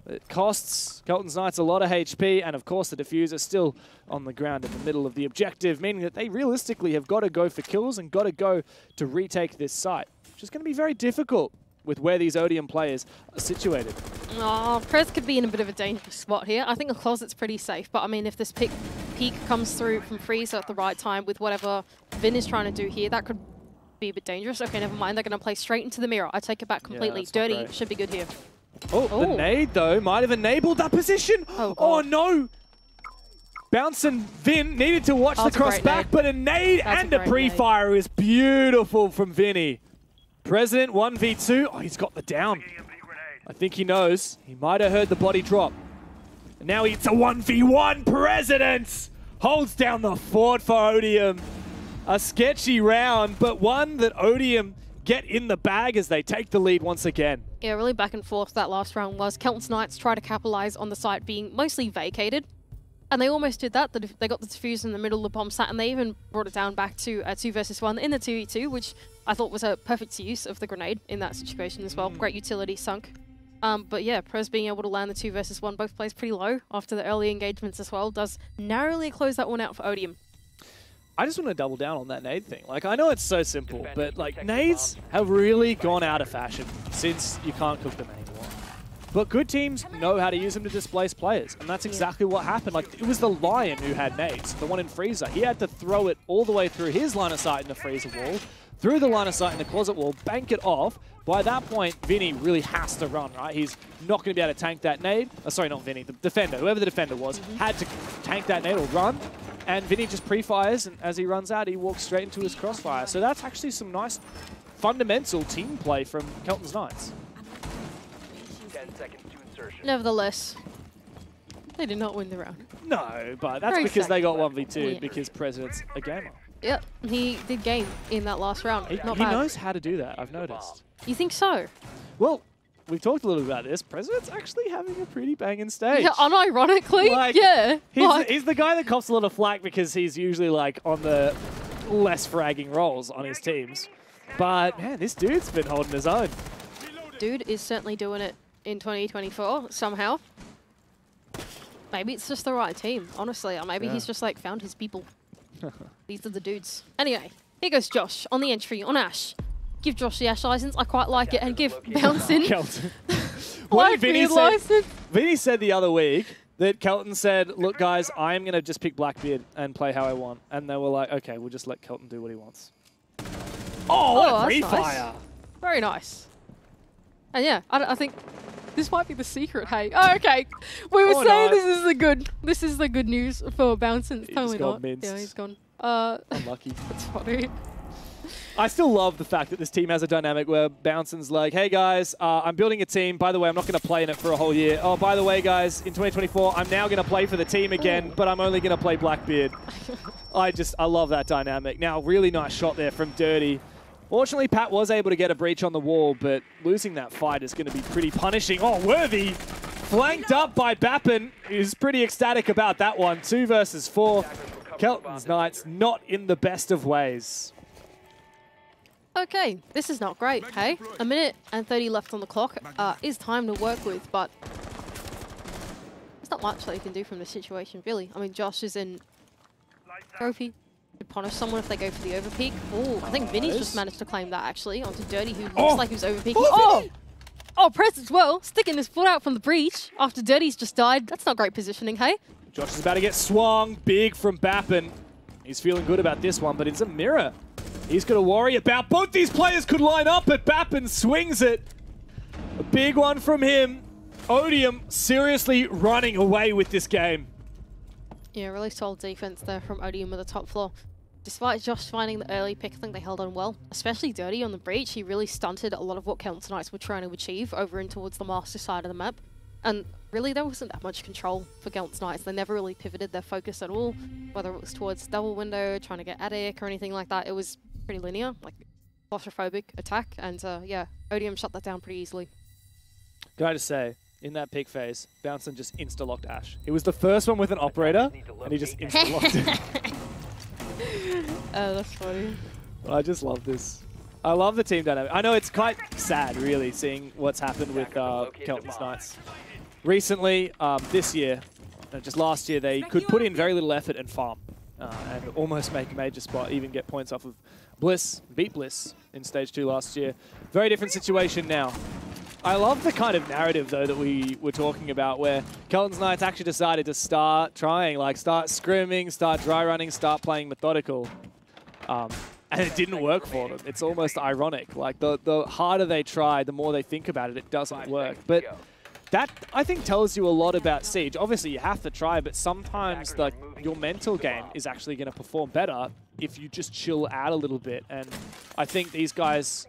It costs Kelton's Knights a lot of HP, and of course the diffuser still on the ground in the middle of the objective, meaning that they realistically have got to go for kills and got to go to retake this site, which is going to be very difficult with where these Odium players are situated. Oh, Prez could be in a bit of a dangerous spot here. I think a closet's pretty safe, but I mean, if this pick, peak comes through from Freezer at the right time with whatever Vin is trying to do here, that could be a bit dangerous. Okay, never mind. They're going to play straight into the mirror. I take it back completely. not Dirty should be good here. Oh, the Oh. nade, though, might have enabled that position. Oh, Oh, no. Bouncing Vin needed to watch the a cross back, nade. but a nade That's and a, great pre-fire is beautiful from Vinny. President 1v2. Oh, he's got the down. I think he knows. He might have heard the body drop. And now it's a 1v1. President holds down the fort for Odium. A sketchy round, but one that Odium get in the bag as they take the lead once again. Yeah, really back and forth that last round was. Kelton's Knights try to capitalize on the site being mostly vacated. And they almost did that. The They got the defuse in the middle of the bomb sat, and they even brought it down back to uh, 2 versus 1 in the 2v2, which I thought was a perfect use of the grenade in that situation as well. Great utility sunk. Um, but yeah, Prez being able to land the 2 versus 1, both plays pretty low after the early engagements as well, does narrowly close that one out for Odium. I just want to double down on that nade thing. Like, I know it's so simple, but like nades have really gone out of fashion since you can't cook them anymore. But good teams know how to use them to displace players, and that's exactly what happened. Like, it was the Lion who had nades, the one in Freezer. He had to throw it all the way through his line of sight in the Freezer wall, through the line of sight in the closet wall, bank it off. By that point, Vinny really has to run, right? He's not going to be able to tank that nade. Oh, sorry, not Vinny, the defender, whoever the defender was, mm-hmm. had to tank that nade or run. And Vinny just pre-fires, and as he runs out, he walks straight into his crossfire. So that's actually some nice fundamental team play from Kelton's Knights. 10 seconds to insertion. Nevertheless, they did not win the round. No, but that's Very because they got 1v2 Yeah. because President's a gamer. Yep, he did game in that last round. He, Not he bad. knows how to do that, I've noticed. You think so? Well, we've talked a little bit about this. President's actually having a pretty banging stage. Yeah, unironically, Like, yeah. He's, like, he's the guy that cops a lot of flack because he's usually like on the less fragging roles on his teams. But man, this dude's been holding his own. dude is certainly doing it in 2024 somehow. Maybe it's just the right team, honestly, or maybe he's just like found his people. These are the dudes. Anyway, here goes Josh on the entry on Ash. Give Josh the Ash license. I quite like it, and give Bouncin Kelton. what did Vinny Blackbeard say? license. Vinny said the other week that Kelton said, "Look, guys, I am going to just pick Blackbeard and play how I want," and they were like, "Okay, we'll just let Kelton do what he wants." Oh, what Oh, a that's free nice. fire! Very nice. And yeah, I, I think this might be the secret. Hey, oh, okay. We were Or saying this is the good. This is the good news for Bouncin. It's He's totally gone not. minced. Yeah, he's gone. Uh, Unlucky. that's funny. I still love the fact that this team has a dynamic where Bouncing's like, hey guys, uh, I'm building a team. By the way, I'm not going to play in it for a whole year. Oh, by the way, guys, in 2024, I'm now going to play for the team again, but I'm only going to play Blackbeard. I just, I love that dynamic. Now, really nice shot there from Dirty. Fortunately, Pat was able to get a breach on the wall, but losing that fight is going to be pretty punishing. Oh, Worthy, flanked up by Bappen, is pretty ecstatic about that one. Two versus four. Kelton's Knights not in the best of ways. Okay, this is not great, hey? A minute and 30 left on the clock uh, is time to work with, but there's not much that you can do from this situation, really. I mean, Josh is in trophy. Punish someone if they go for the overpeak. Oh, I think oh, Vinny's just managed to claim that, actually, onto Dirty, who looks Oh! like he was overpeaking. Oh, Oh! Oh, Prez as well, sticking his foot out from the breach after Dirty's just died. That's not great positioning, hey? Josh is about to get swung big from Bappen. He's feeling good about this one, but it's a mirror. He's got to worry about both these players could line up, but Bappen swings it. A big one from him. Odium seriously running away with this game. Yeah, really solid defense there from Odium with the top floor. Despite Josh finding the early pick, I think they held on well. Especially Dirty on the breach, he really stunted a lot of what Kelton Knights were trying to achieve over in towards the master side of the map. And really, there wasn't that much control for Kelton Knights. They never really pivoted their focus at all, whether it was towards double window, trying to get attic, or anything like that. It was pretty linear, like claustrophobic attack. And uh, yeah, Odium shut that down pretty easily. Just say, in that pick phase, Bouncing just insta-locked Ash. He was the first one with an operator, and he just insta-locked it. Oh, that's funny. I just love this. I love the team dynamic. I know it's quite sad, really, seeing what's happened with uh, Kelton's Knights. Recently, um, this year, uh, just last year, they could put in very little effort and farm uh, and almost make a major spot, even get points off of Bliss, beat Bliss in Stage 2 last year. Very different situation now. I love the kind of narrative, though, that we were talking about where Kelton's Knights actually decided to start trying, like start scrimming, start dry running, start playing methodical. Um, and it didn't work for them. It's almost ironic. Like, the, the harder they try, the more they think about it, it doesn't work. But that, I think, tells you a lot about Siege. Obviously, you have to try, but sometimes like your mental game is actually going to perform better if you just chill out a little bit. And I think these guys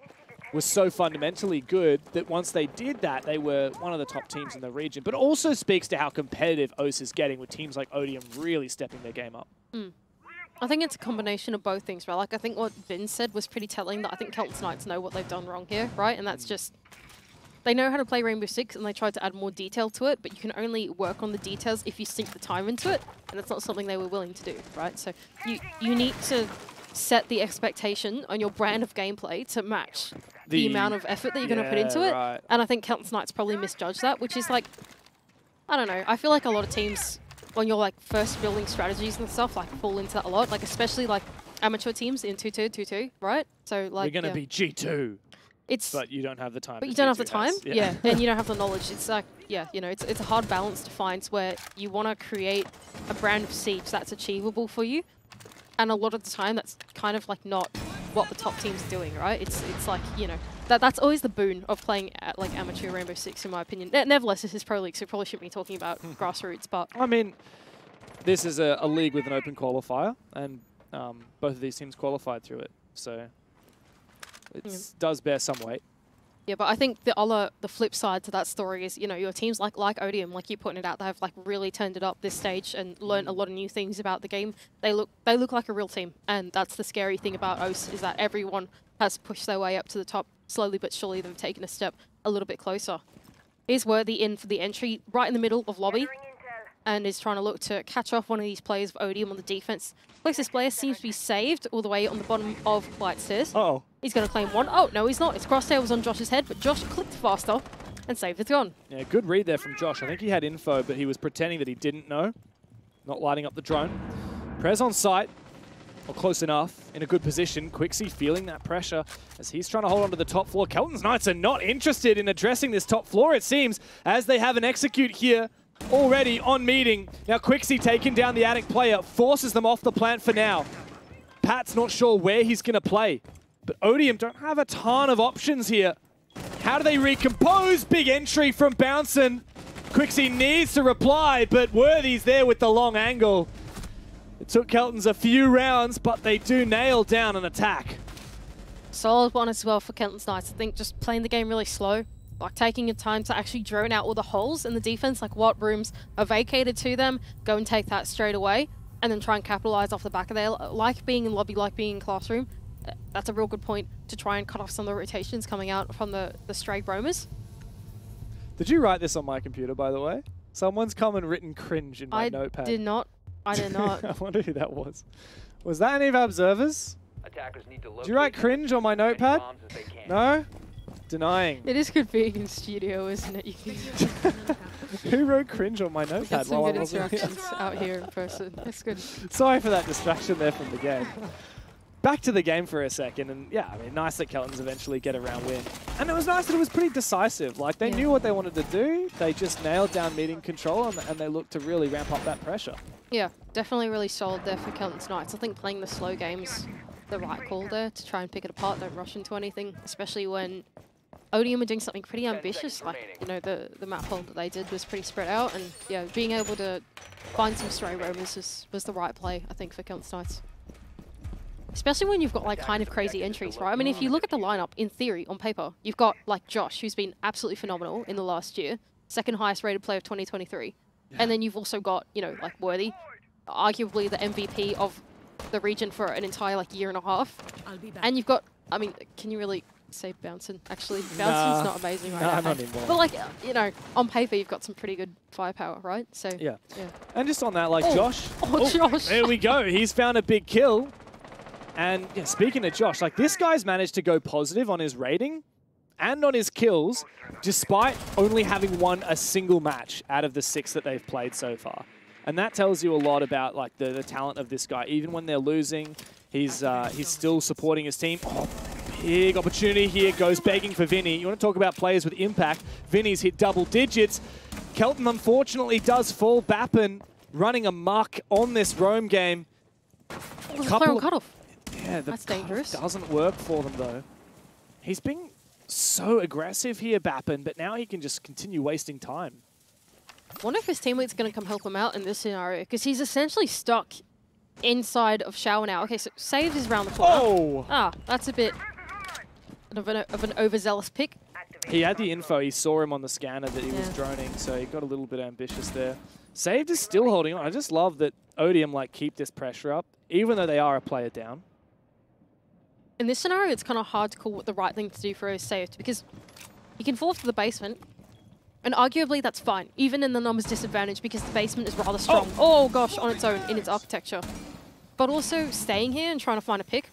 were so fundamentally good that once they did that, they were one of the top teams in the region. But it also speaks to how competitive OS is getting with teams like Odium really stepping their game up. Mm. I think it's a combination of both things, right? Like, I think what Vin said was pretty telling that I think Kelton Knights know what they've done wrong here, right? And that's mm. just they know how to play Rainbow Six and they tried to add more detail to it, but you can only work on the details if you sink the time into it, and that's not something they were willing to do, right? So you you need to set the expectation on your brand of gameplay to match the, The- amount of effort that you're going to put Yeah, into it. right. And I think Kelton's Knights probably misjudged that, which is like, I don't know. I feel like a lot of teams, when you're like first building strategies and stuff, like fall into that a lot. Like especially like amateur teams in 2-2, 2-2, right? So like, You're going to yeah. be G2, it's but you don't have the time. but you don't have the time, has. yeah. and you don't have the knowledge. It's like, yeah, you know, it's it's a hard balance to find where you want to create a brand of siege that's achievable for you, and a lot of the time that's kind of like not what the top team's doing, right? It's it's like you know that that's always the boon of playing at like amateur Rainbow Six, in my opinion. Ne- Nevertheless, this is pro league, so probably shouldn't be talking about grassroots, but I mean, this is a, a league with an open qualifier, and um, both of these teams qualified through it, so it does bear some weight. Yeah, but I think the other, the flip side to that story is, you know, your teams like like Odium, like you're putting it out, they have like really turned it up this stage and learned a mm. lot of new things about the game. They look they look like a real team, and that's the scary thing about OS is that everyone has pushed their way up to the top slowly but surely. They've taken a step a little bit closer. Is Worthy in for the entry right in the middle of lobby, and is trying to look to catch off one of these players of Odium on the defense. Plexus player seems to be saved all the way on the bottom of Flight Stairs. Oh, He's going to claim one. Oh, no, he's not. His crosshair was on Josh's head, but Josh clicked faster and saved it gun. yeah, good read there from Josh. I think he had info, but he was pretending that he didn't know, not lighting up the drone. Prez on site, or close enough, in a good position. Quixie feeling that pressure as he's trying to hold on to the top floor. Kelton's Knights are not interested in addressing this top floor, it seems, as they have an execute here already on meeting. Now Quixie taking down the attic player, forces them off the plant for now. Pat's not sure where he's going to play, but Odium don't have a ton of options here. How do they recompose? Big entry from Bouncin. Quixie needs to reply, but Worthy's there with the long angle. It took Keltons a few rounds, but they do nail down an attack. Solid one as well for Kelton's Knights. I think just playing the game really slow, like taking your time to actually drone out all the holes in the defense, like what rooms are vacated to them, go and take that straight away, and then try and capitalize off the back of there. Like being in lobby, like being in classroom. That's a real good point to try and cut off some of the rotations coming out from the, the stray roamers. Did you write this on my computer, by the way? Someone's come and written cringe in my I notepad. I did not. I did not. I wonder who that was. Was that any of our observers? Attackers need to Did you write cringe on my notepad? No? Denying. it is good being in studio, isn't it? You can Who wrote cringe on my notepad some while I wasn't here? interactions out here in person. It's good. Sorry for that distraction there from the game. Back to the game for a second, and yeah, I mean, nice that Keltons eventually get a round win. And it was nice that it was pretty decisive. Like, they Yeah. knew what they wanted to do, they just nailed down meeting control, and, and they looked to really ramp up that pressure. Yeah, definitely really solid there for Kelton's Knights. I think playing the slow games, the right call there to try and pick it apart, don't rush into anything, especially when Odium are doing something pretty ambitious. Like, you know, the, the map hold that they did was pretty spread out, and yeah, being able to find some stray roamers was, was the right play, I think, for Kelton's Knights. Especially when you've got like kind of crazy entries, right? I mean, if you look at the lineup, in theory, on paper, you've got like Josh, who's been absolutely phenomenal in the last year, second highest rated player of 2023. And then you've also got, you know, like Worthy, arguably the MVP of the region for an entire like year and a half. And you've got, I mean, can you really say Bouncing? Actually, Bouncing's Nah. not amazing right Nah, now. not anymore. But like, you know, on paper, you've got some pretty good firepower, right? So Yeah. yeah. And just on that, like, Oh. Josh. Oh, oh Josh. There we go. He's found a big kill. And yeah, speaking of Josh, like, this guy's managed to go positive on his rating and on his kills, despite only having won a single match out of the six that they've played so far. And that tells you a lot about like the, the talent of this guy. Even when they're losing, he's uh, he's still supporting his team. Oh, big opportunity here. Goes begging for Vinny. You want to talk about players with impact? Vinny's hit double digits. Kelton unfortunately does fall. Bappen running amok on this roam game. There's a player couple of- cutoff. Yeah, the That's dangerous. Doesn't work for them though. He's been so aggressive here, Bappen, but now he can just continue wasting time. wonder if his teammate's going to come help him out in this scenario because he's essentially stuck inside of shower now. Okay, so save is around the corner. Oh! Ah, that's a bit of an, of an overzealous pick. He had the info. He saw him on the scanner that he was droning, so he got a little bit ambitious there. Saved is still holding on. I just love that Odium like keep this pressure up, even though they are a player down. In this scenario, it's kind of hard to call what the right thing to do for a saved because He can fall to the basement. And arguably that's fine, even in the numbers disadvantage because the basement is rather strong. Oh, gosh, on its own, in its architecture. But also staying here and trying to find a pick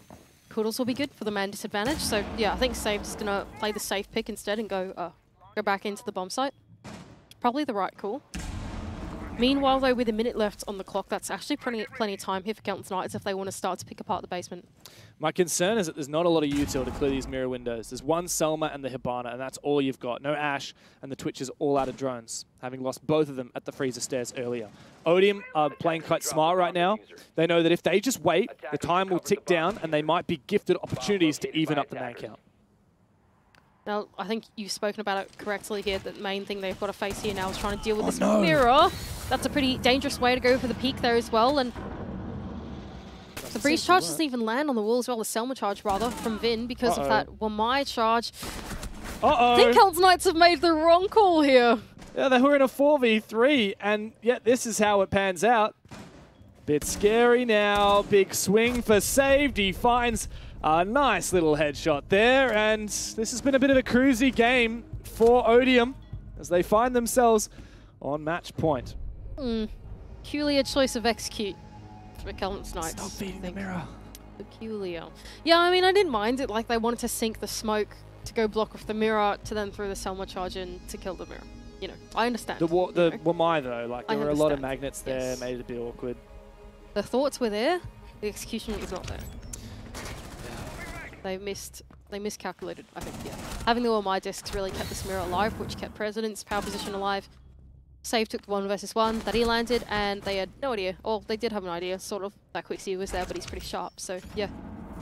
could will be good for the man disadvantage. So yeah, I think Save's just gonna play the safe pick instead and go uh, go back into the bomb site. Probably the right call. Meanwhile, though, with a minute left on the clock, that's actually plenty, plenty of time here for Kelton's Knights if they want to start to pick apart the basement. My concern is that there's not a lot of util to clear these mirror windows. There's one Selma and the Hibana, and that's all you've got. No Ash, and the Twitch is all out of drones, having lost both of them at the freezer stairs earlier. Odium are playing quite smart right now. They know that if they just wait, the time will tick down, and they might be gifted opportunities to even up the man count. Now, I think you've spoken about it correctly here. The main thing they've got to face here now is trying to deal with oh, this no. mirror. That's a pretty dangerous way to go for the peak there as well. And the breeze charge doesn't even land on the wall as well. The Selma charge, rather, from Vin because Uh-oh. of that Wamai charge. I Uh-oh! think Kelton's Knights have made the wrong call here. Yeah, they were in a 4v3, and yet this is how it pans out. Bit scary now. Big swing for saved. He finds a nice little headshot there, and this has been a bit of a cruisy game for Odium as they find themselves on match point. Hmm. Peculiar choice of execute for Kelton's Knights. Stop feeding I the mirror. Peculiar. Yeah, I mean, I didn't mind it. Like, they wanted to sink the smoke to go block off the mirror to then throw the Selma charge in to kill the mirror. You know, I understand. The wa- the know. Wamai though, like I there were a lot of magnets there, Yes. made it a bit awkward. The thoughts were there, the execution was not there. They missed, they miscalculated, I think, yeah. Having the Wamai discs really kept the mirror alive, which kept President's power position alive. Save took the one versus one that he landed, and they had no idea. Or they did have an idea, sort of. That Quixie was there, but he's pretty sharp, so yeah.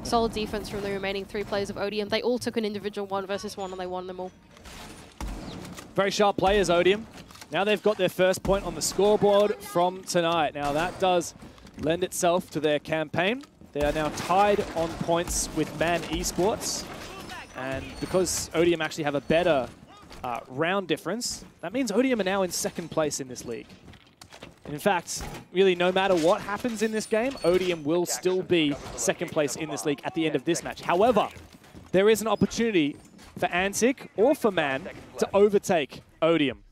Solid defense from the remaining three players of Odium. They all took an individual one versus one, and they won them all. Very sharp players, Odium. Now they've got their first point on the scoreboard from tonight. Now that does lend itself to their campaign. They are now tied on points with Man Esports. And because Odium actually have a better uh, round difference, that means Odium are now in second place in this league. And in fact, really no matter what happens in this game, Odium will still be second place in this league at the end of this match. However, there is an opportunity for Antic or for Man to overtake Odium.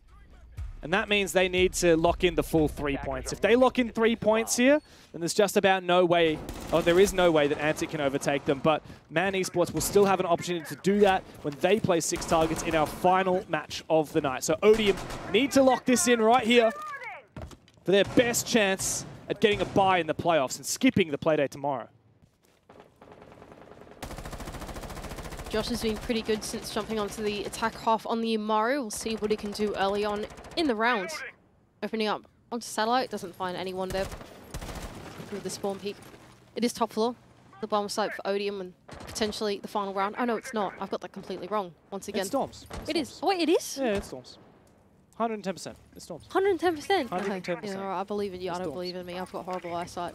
And that means they need to lock in the full three points. If they lock in three points here, then there's just about no way, or there is no way that Antic can overtake them. But Man Esports will still have an opportunity to do that when they play six targets in our final match of the night. So Odium need to lock this in right here for their best chance at getting a bye in the playoffs and skipping the playday tomorrow. Josh has been pretty good since jumping onto the attack half on the Amaru. We'll see what he can do early on in the round. Opening up onto satellite, doesn't find anyone there with the spawn peak. It is top floor, the bomb site for Odium and potentially the final round. Oh no, it's not. I've got that completely wrong once again. It's Storms. It's It is. Storms. Oh wait, it is? Yeah, it's Storms. 110%. It's Storms. 110%. 110%. Okay. Yeah, all right, I believe in you. I don't Storms. believe in me. I've got horrible eyesight.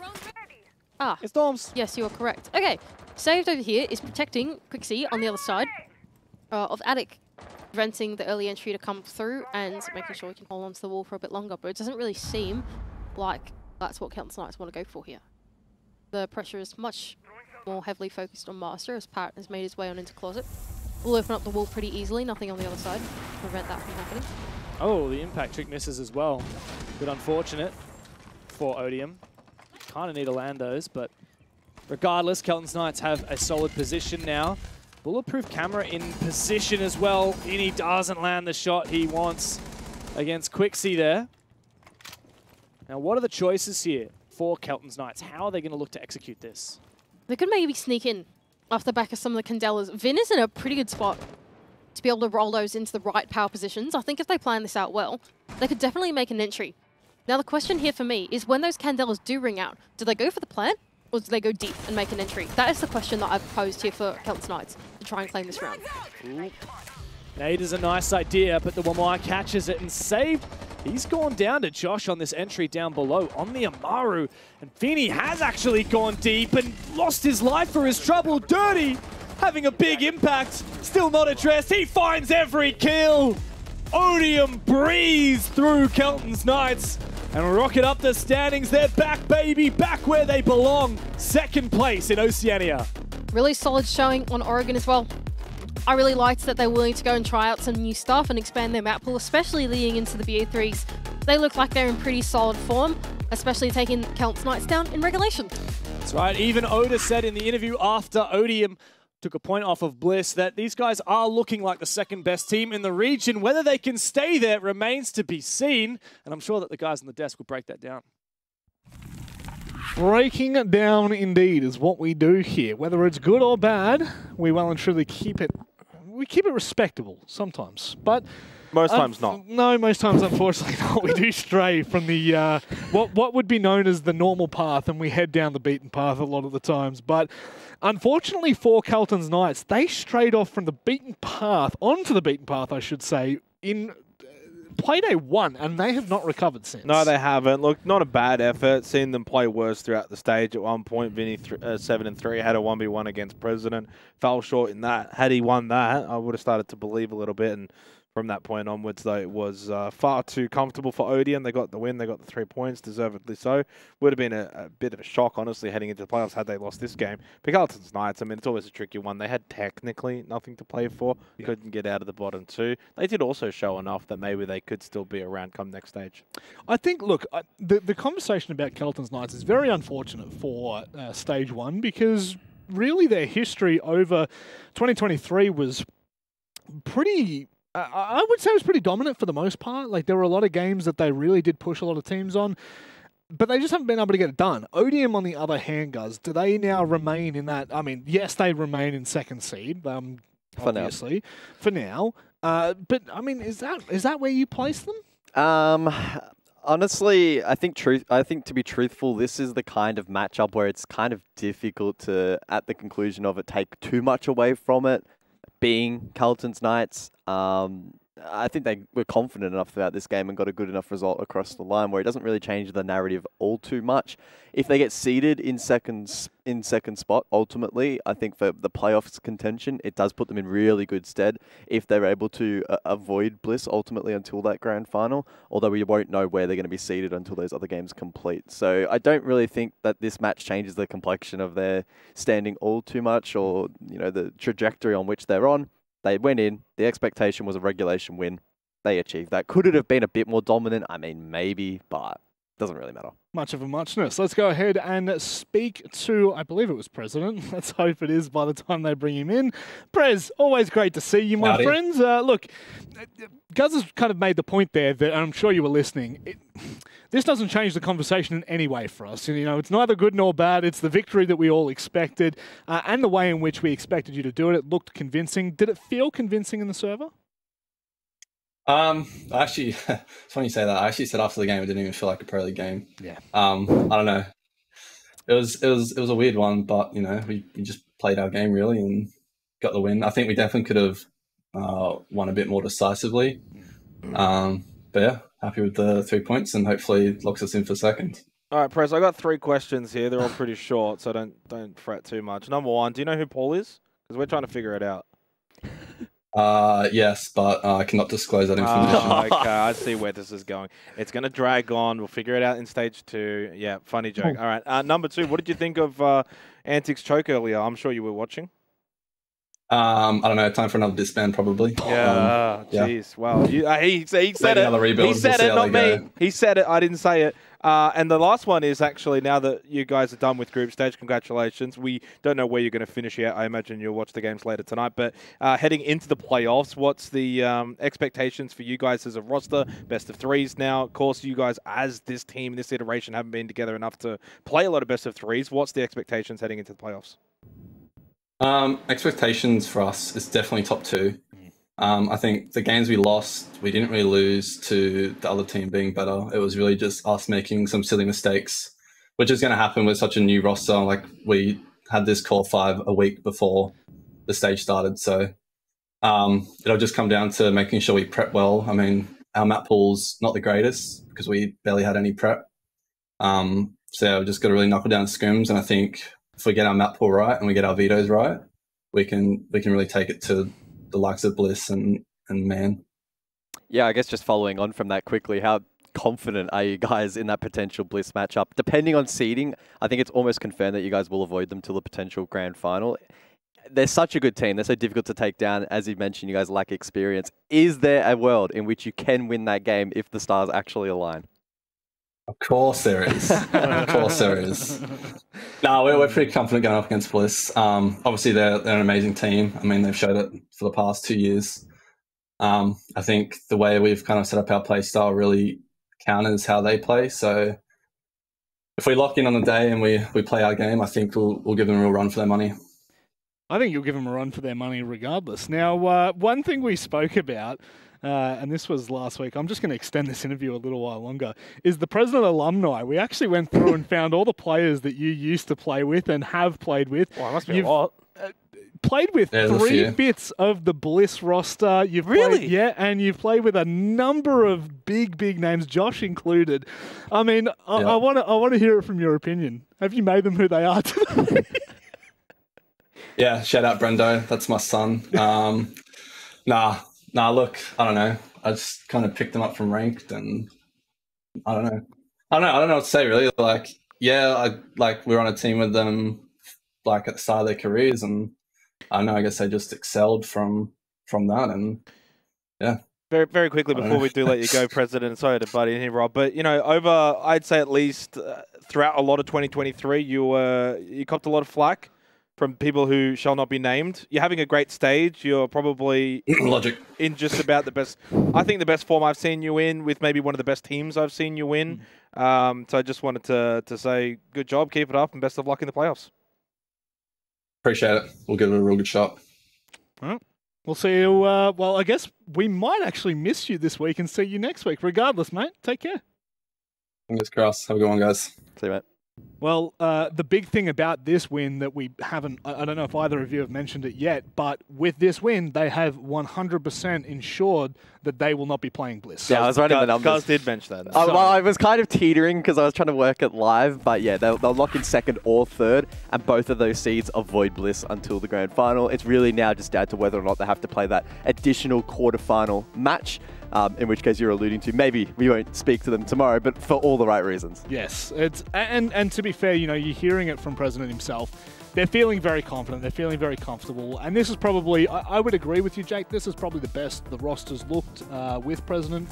Ah, It's Storms. Yes, you are correct. Okay, saved over here is protecting Quixie on the other side uh, of Attic, preventing the early entry to come through and making sure we can hold on to the wall for a bit longer. But it doesn't really seem like that's what Kelton's Knights want to go for here. The pressure is much more heavily focused on Master as Parrot has made his way on into Closet. We'll open up the wall pretty easily, nothing on the other side to prevent that from happening. Oh, the impact trick misses as well. Bit unfortunate for Odium. Kind of need to land those, but regardless, Kelton's Knights have a solid position now. Bulletproof camera in position as well. He doesn't land the shot he wants against Quixie there. Now, what are the choices here for Kelton's Knights? How are they going to look to execute this? They could maybe sneak in off the back of some of the Candelas. Vin is in a pretty good spot to be able to roll those into the right power positions. I think if they plan this out well, they could definitely make an entry. Now the question here for me is when those Candelas do ring out, do they go for the plant or do they go deep and make an entry? That is the question that I've posed here for Kelton's Knights to try and claim this round. Nade is a nice idea, but the Wamai catches it and saved. He's gone down to Josh on this entry down below on the Amaru. And Feeney has actually gone deep and lost his life for his trouble. Dirty having a big impact. Still not addressed. He finds every kill. Odium breeze through Kelton's Knights and rocket up the standings. They're back, baby, back where they belong. Second place in Oceania. Really solid showing on Oregon as well. I really liked that they were willing to go and try out some new stuff and expand their map pool, especially leading into the BO3s. They look like they're in pretty solid form, especially taking Celts Knights down in regulation. That's right. Even Oda said in the interview after Odium took a point off of Bliss that these guys are looking like the second best team in the region. Whether they can stay there remains to be seen, and I'm sure that the guys on the desk will break that down. Breaking it down indeed is what we do here. Whether it's good or bad, we well and truly keep it we keep it respectable sometimes. But Most times not. No, most times, unfortunately, not. We do stray from the uh, what what would be known as the normal path, and we head down the beaten path a lot of the times. But unfortunately for Kelton's Knights, they strayed off from the beaten path onto the beaten path, I should say, in playday one, and they have not recovered since. No, they haven't. Look, not a bad effort. Seen them play worse throughout the stage. At one point, Vinny uh, seven and three had a one v one against President. Fell short in that. Had he won that, I would have started to believe a little bit. And from that point onwards, though, it was uh, far too comfortable for Odium. They got the win. They got the three points, deservedly so. Would have been a, a bit of a shock, honestly, heading into the playoffs had they lost this game. But Kelton's Knights, I mean, it's always a tricky one. They had technically nothing to play for. Couldn't get out of the bottom two. They did also show enough that maybe they could still be around come next stage. I think, look, I, the, the conversation about Kelton's Knights is very unfortunate for uh, stage one because really their history over 2023 was pretty. Uh, I would say it was pretty dominant for the most part. Like there were a lot of games that they really did push a lot of teams on, but they just haven't been able to get it done. Odium, on the other hand, guys, do they now remain in that? I mean, yes, they remain in second seed. Um, For now. obviously, for now. Uh, but I mean, is that is that where you place them? Um, honestly, I think truth. I think to be truthful, this is the kind of matchup where it's kind of difficult to, at the conclusion of it, take too much away from it. Being Kelton's Knights, um, I think they were confident enough throughout this game and got a good enough result across the line where it doesn't really change the narrative all too much. If they get seeded in second in second spot, ultimately, I think for the playoffs contention, it does put them in really good stead if they're able to uh, avoid Bliss ultimately until that grand final. Although we won't know where they're going to be seeded until those other games complete. So I don't really think that this match changes the complexion of their standing all too much, or you know the trajectory on which they're on. They went in. The expectation was a regulation win. They achieved that. Could it have been a bit more dominant? I mean, maybe, but doesn't really matter. Much of a muchness. Let's go ahead and speak to, I believe it was President. Let's hope it is by the time they bring him in. Prez, always great to see you, my Howdy. friends. Uh, look, Guz has kind of made the point there that I'm sure you were listening. It, this doesn't change the conversation in any way for us. You know, it's neither good nor bad. It's the victory that we all expected uh, and the way in which we expected you to do it. It looked convincing. Did it feel convincing in the server? Um, I actually, it's funny you say that. I actually said after the game, it didn't even feel like a pro league game. Yeah. Um, I don't know. It was it was it was a weird one, but you know we, we just played our game really and got the win. I think we definitely could have uh, won a bit more decisively. Um, but yeah, happy with the three points and hopefully locks us in for second. All right, Prez. I got three questions here. They're all pretty short, so don't don't fret too much. Number one, do you know who Paul is? Because we're trying to figure it out. Uh, yes, but uh, I cannot disclose that information. Ah, okay, I see where this is going. It's going to drag on. We'll figure it out in stage two. Yeah, funny joke. All right. Uh, number two, what did you think of uh, Antics Choke earlier? I'm sure you were watching. Um, I don't know. Time for another disband, probably. Um, Yeah, yeah. jeez. Wow. You, uh, he, he said it. another rebuild. He We'll said it, not me. go. He said it. I didn't say it. Uh, and the last one is actually now that you guys are done with group stage, congratulations. We don't know where you're going to finish yet. I imagine you'll watch the games later tonight. But uh, heading into the playoffs, what's the um, expectations for you guys as a roster? Best of threes now. Of course, you guys as this team, this iteration, haven't been together enough to play a lot of best of threes. What's the expectations heading into the playoffs? Um, expectations for us is definitely top two. Um, I think the games we lost, we didn't really lose to the other team being better. It was really just us making some silly mistakes, which is going to happen with such a new roster. Like we had this core five a week before the stage started, so um, it'll just come down to making sure we prep well. I mean, our map pool's not the greatest because we barely had any prep. Um, so yeah, we've just got to really knuckle down scrims, and I think if we get our map pool right and we get our vetoes right, we can we can really take it to the likes of Bliss and and Man. Yeah, I guess just following on from that quickly, how confident are you guys in that potential Bliss matchup? Depending on seeding, I think it's almost confirmed that you guys will avoid them till the potential grand final. they're such a good team. They're so difficult to take down. As you mentioned, you guys lack experience. Is there a world in which you can win that game if the stars actually align? Of course there is. of course there is. No, we're, we're pretty confident going up against Bliss. Um, obviously, they're, they're an amazing team. I mean, they've showed it for the past two years. Um, I think the way we've kind of set up our play style really counters how they play. So if we lock in on the day and we, we play our game, I think we'll, we'll give them a real run for their money. I think you'll give them a run for their money regardless. Now, uh, one thing we spoke about, uh, and this was last week, I'm just going to extend this interview a little while longer, is the president alumni. We actually went through and found all the players that you used to play with and have played with. Well, it must be You've- a lot. Played with There's a three few. bits of the Bliss roster. You've Really? Played, yeah, and you've played with a number of big, big names, Josh included. I mean, I want to, I want to hear it from your opinion. Have you made them who they are today? Yeah, shout out Brendo. That's my son. Um, nah, nah. Look, I don't know. I just kind of picked them up from ranked, and I don't know. I don't know. I don't know what to say really. Like, yeah, I like we we're on a team with them, like at the start of their careers, and I don't know. I guess they just excelled from from that, and Very, very quickly before we do let you go, President. Sorry to butt in here, Rob, but you know, over I'd say at least uh, throughout a lot of 2023, you uh, you copped a lot of flack from people who shall not be named. You're having a great stage. You're probably logic. in just about the best. I think the best form I've seen you in, with maybe one of the best teams I've seen you in. Um, so I just wanted to to say good job, keep it up, and best of luck in the playoffs. Appreciate it. We'll give it a real good shot. We'll see you. Uh, well, I guess we might actually miss you this week and see you next week. Regardless, mate, take care. Fingers crossed. Have a good one, guys. See you, mate. Well, uh, the big thing about this win that we haven't, I I don't know if either of you have mentioned it yet, but with this win, they have 100% ensured that they will not be playing Bliss. Yeah, I was running the numbers. Gus did mention that. Uh, well, I was kind of teetering because I was trying to work it live, but yeah, they'll, they'll lock in second or third, and both of those seeds avoid Bliss until the grand final. It's really now just down to whether or not they have to play that additional quarterfinal match, um, in which case you're alluding to maybe we won't speak to them tomorrow, but for all the right reasons. Yes, it's and and to be fair, you know, you're hearing it from President himself. They're feeling very confident. They're feeling very comfortable, and this is probably. I, I would agree with you, Jake. This is probably the best the roster's looked uh, with President,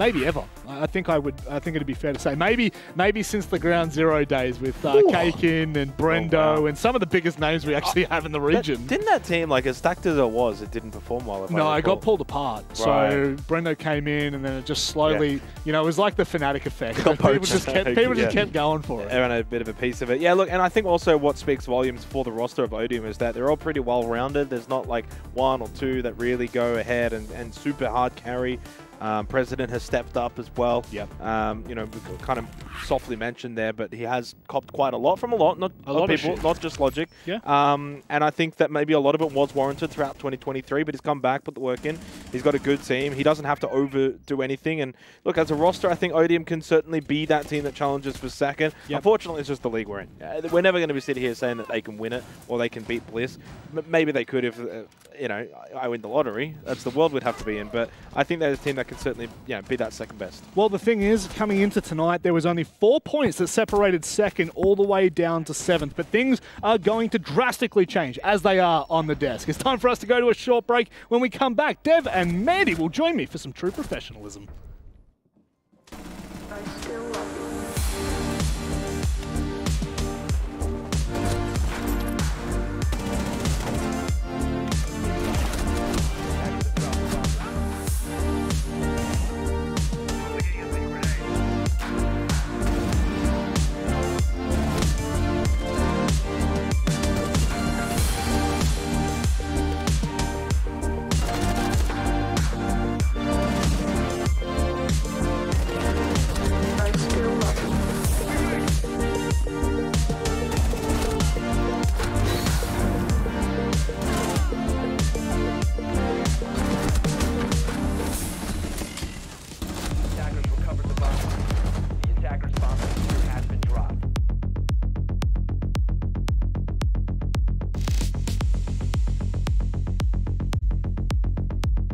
maybe ever. I think I would. I think it'd be fair to say maybe maybe since the Ground Zero days with uh, Kakin and Brendo wow. and some of the biggest names we actually have in the That- region. didn't that team, like as stacked as it was, it didn't perform well? No, I got pulled apart. So Right. Brendo came in, and then it just slowly, you know, it was like the fanatic effect. People just kept, people just kept going for it. Everyone had a bit of a piece of it. Yeah, look, and I think also what speaks volumes for the roster of Odium is that they're all pretty well rounded. There's not like one or two that really go ahead and, and super hard carry. Um, President has stepped up as well. Yep. Um, you know, we kind of softly mentioned there, but he has copped quite a lot from a lot, not A lot of people, shit. not just Logic. Yeah. Um, and I think that maybe a lot of it was warranted throughout 2023, but he's come back, put the work in. He's got a good team. He doesn't have to overdo anything. And look, as a roster, I think Odium can certainly be that team that challenges for second. Yep. Unfortunately, it's just the league we're in. Uh, We're never going to be sitting here saying that they can win it or they can beat Bliss. M- maybe they could if, uh, you know, I I win the lottery. That's the world we'd have to be in. But I think they're a team that can certainly, know, be that second best. Well, the thing is, coming into tonight, there was only four points that separated second all the way down to seventh. But things are going to drastically change as they are on the desk. It's time for us to go to a short break. When we come back, Dev and Mandy will join me for some true professionalism.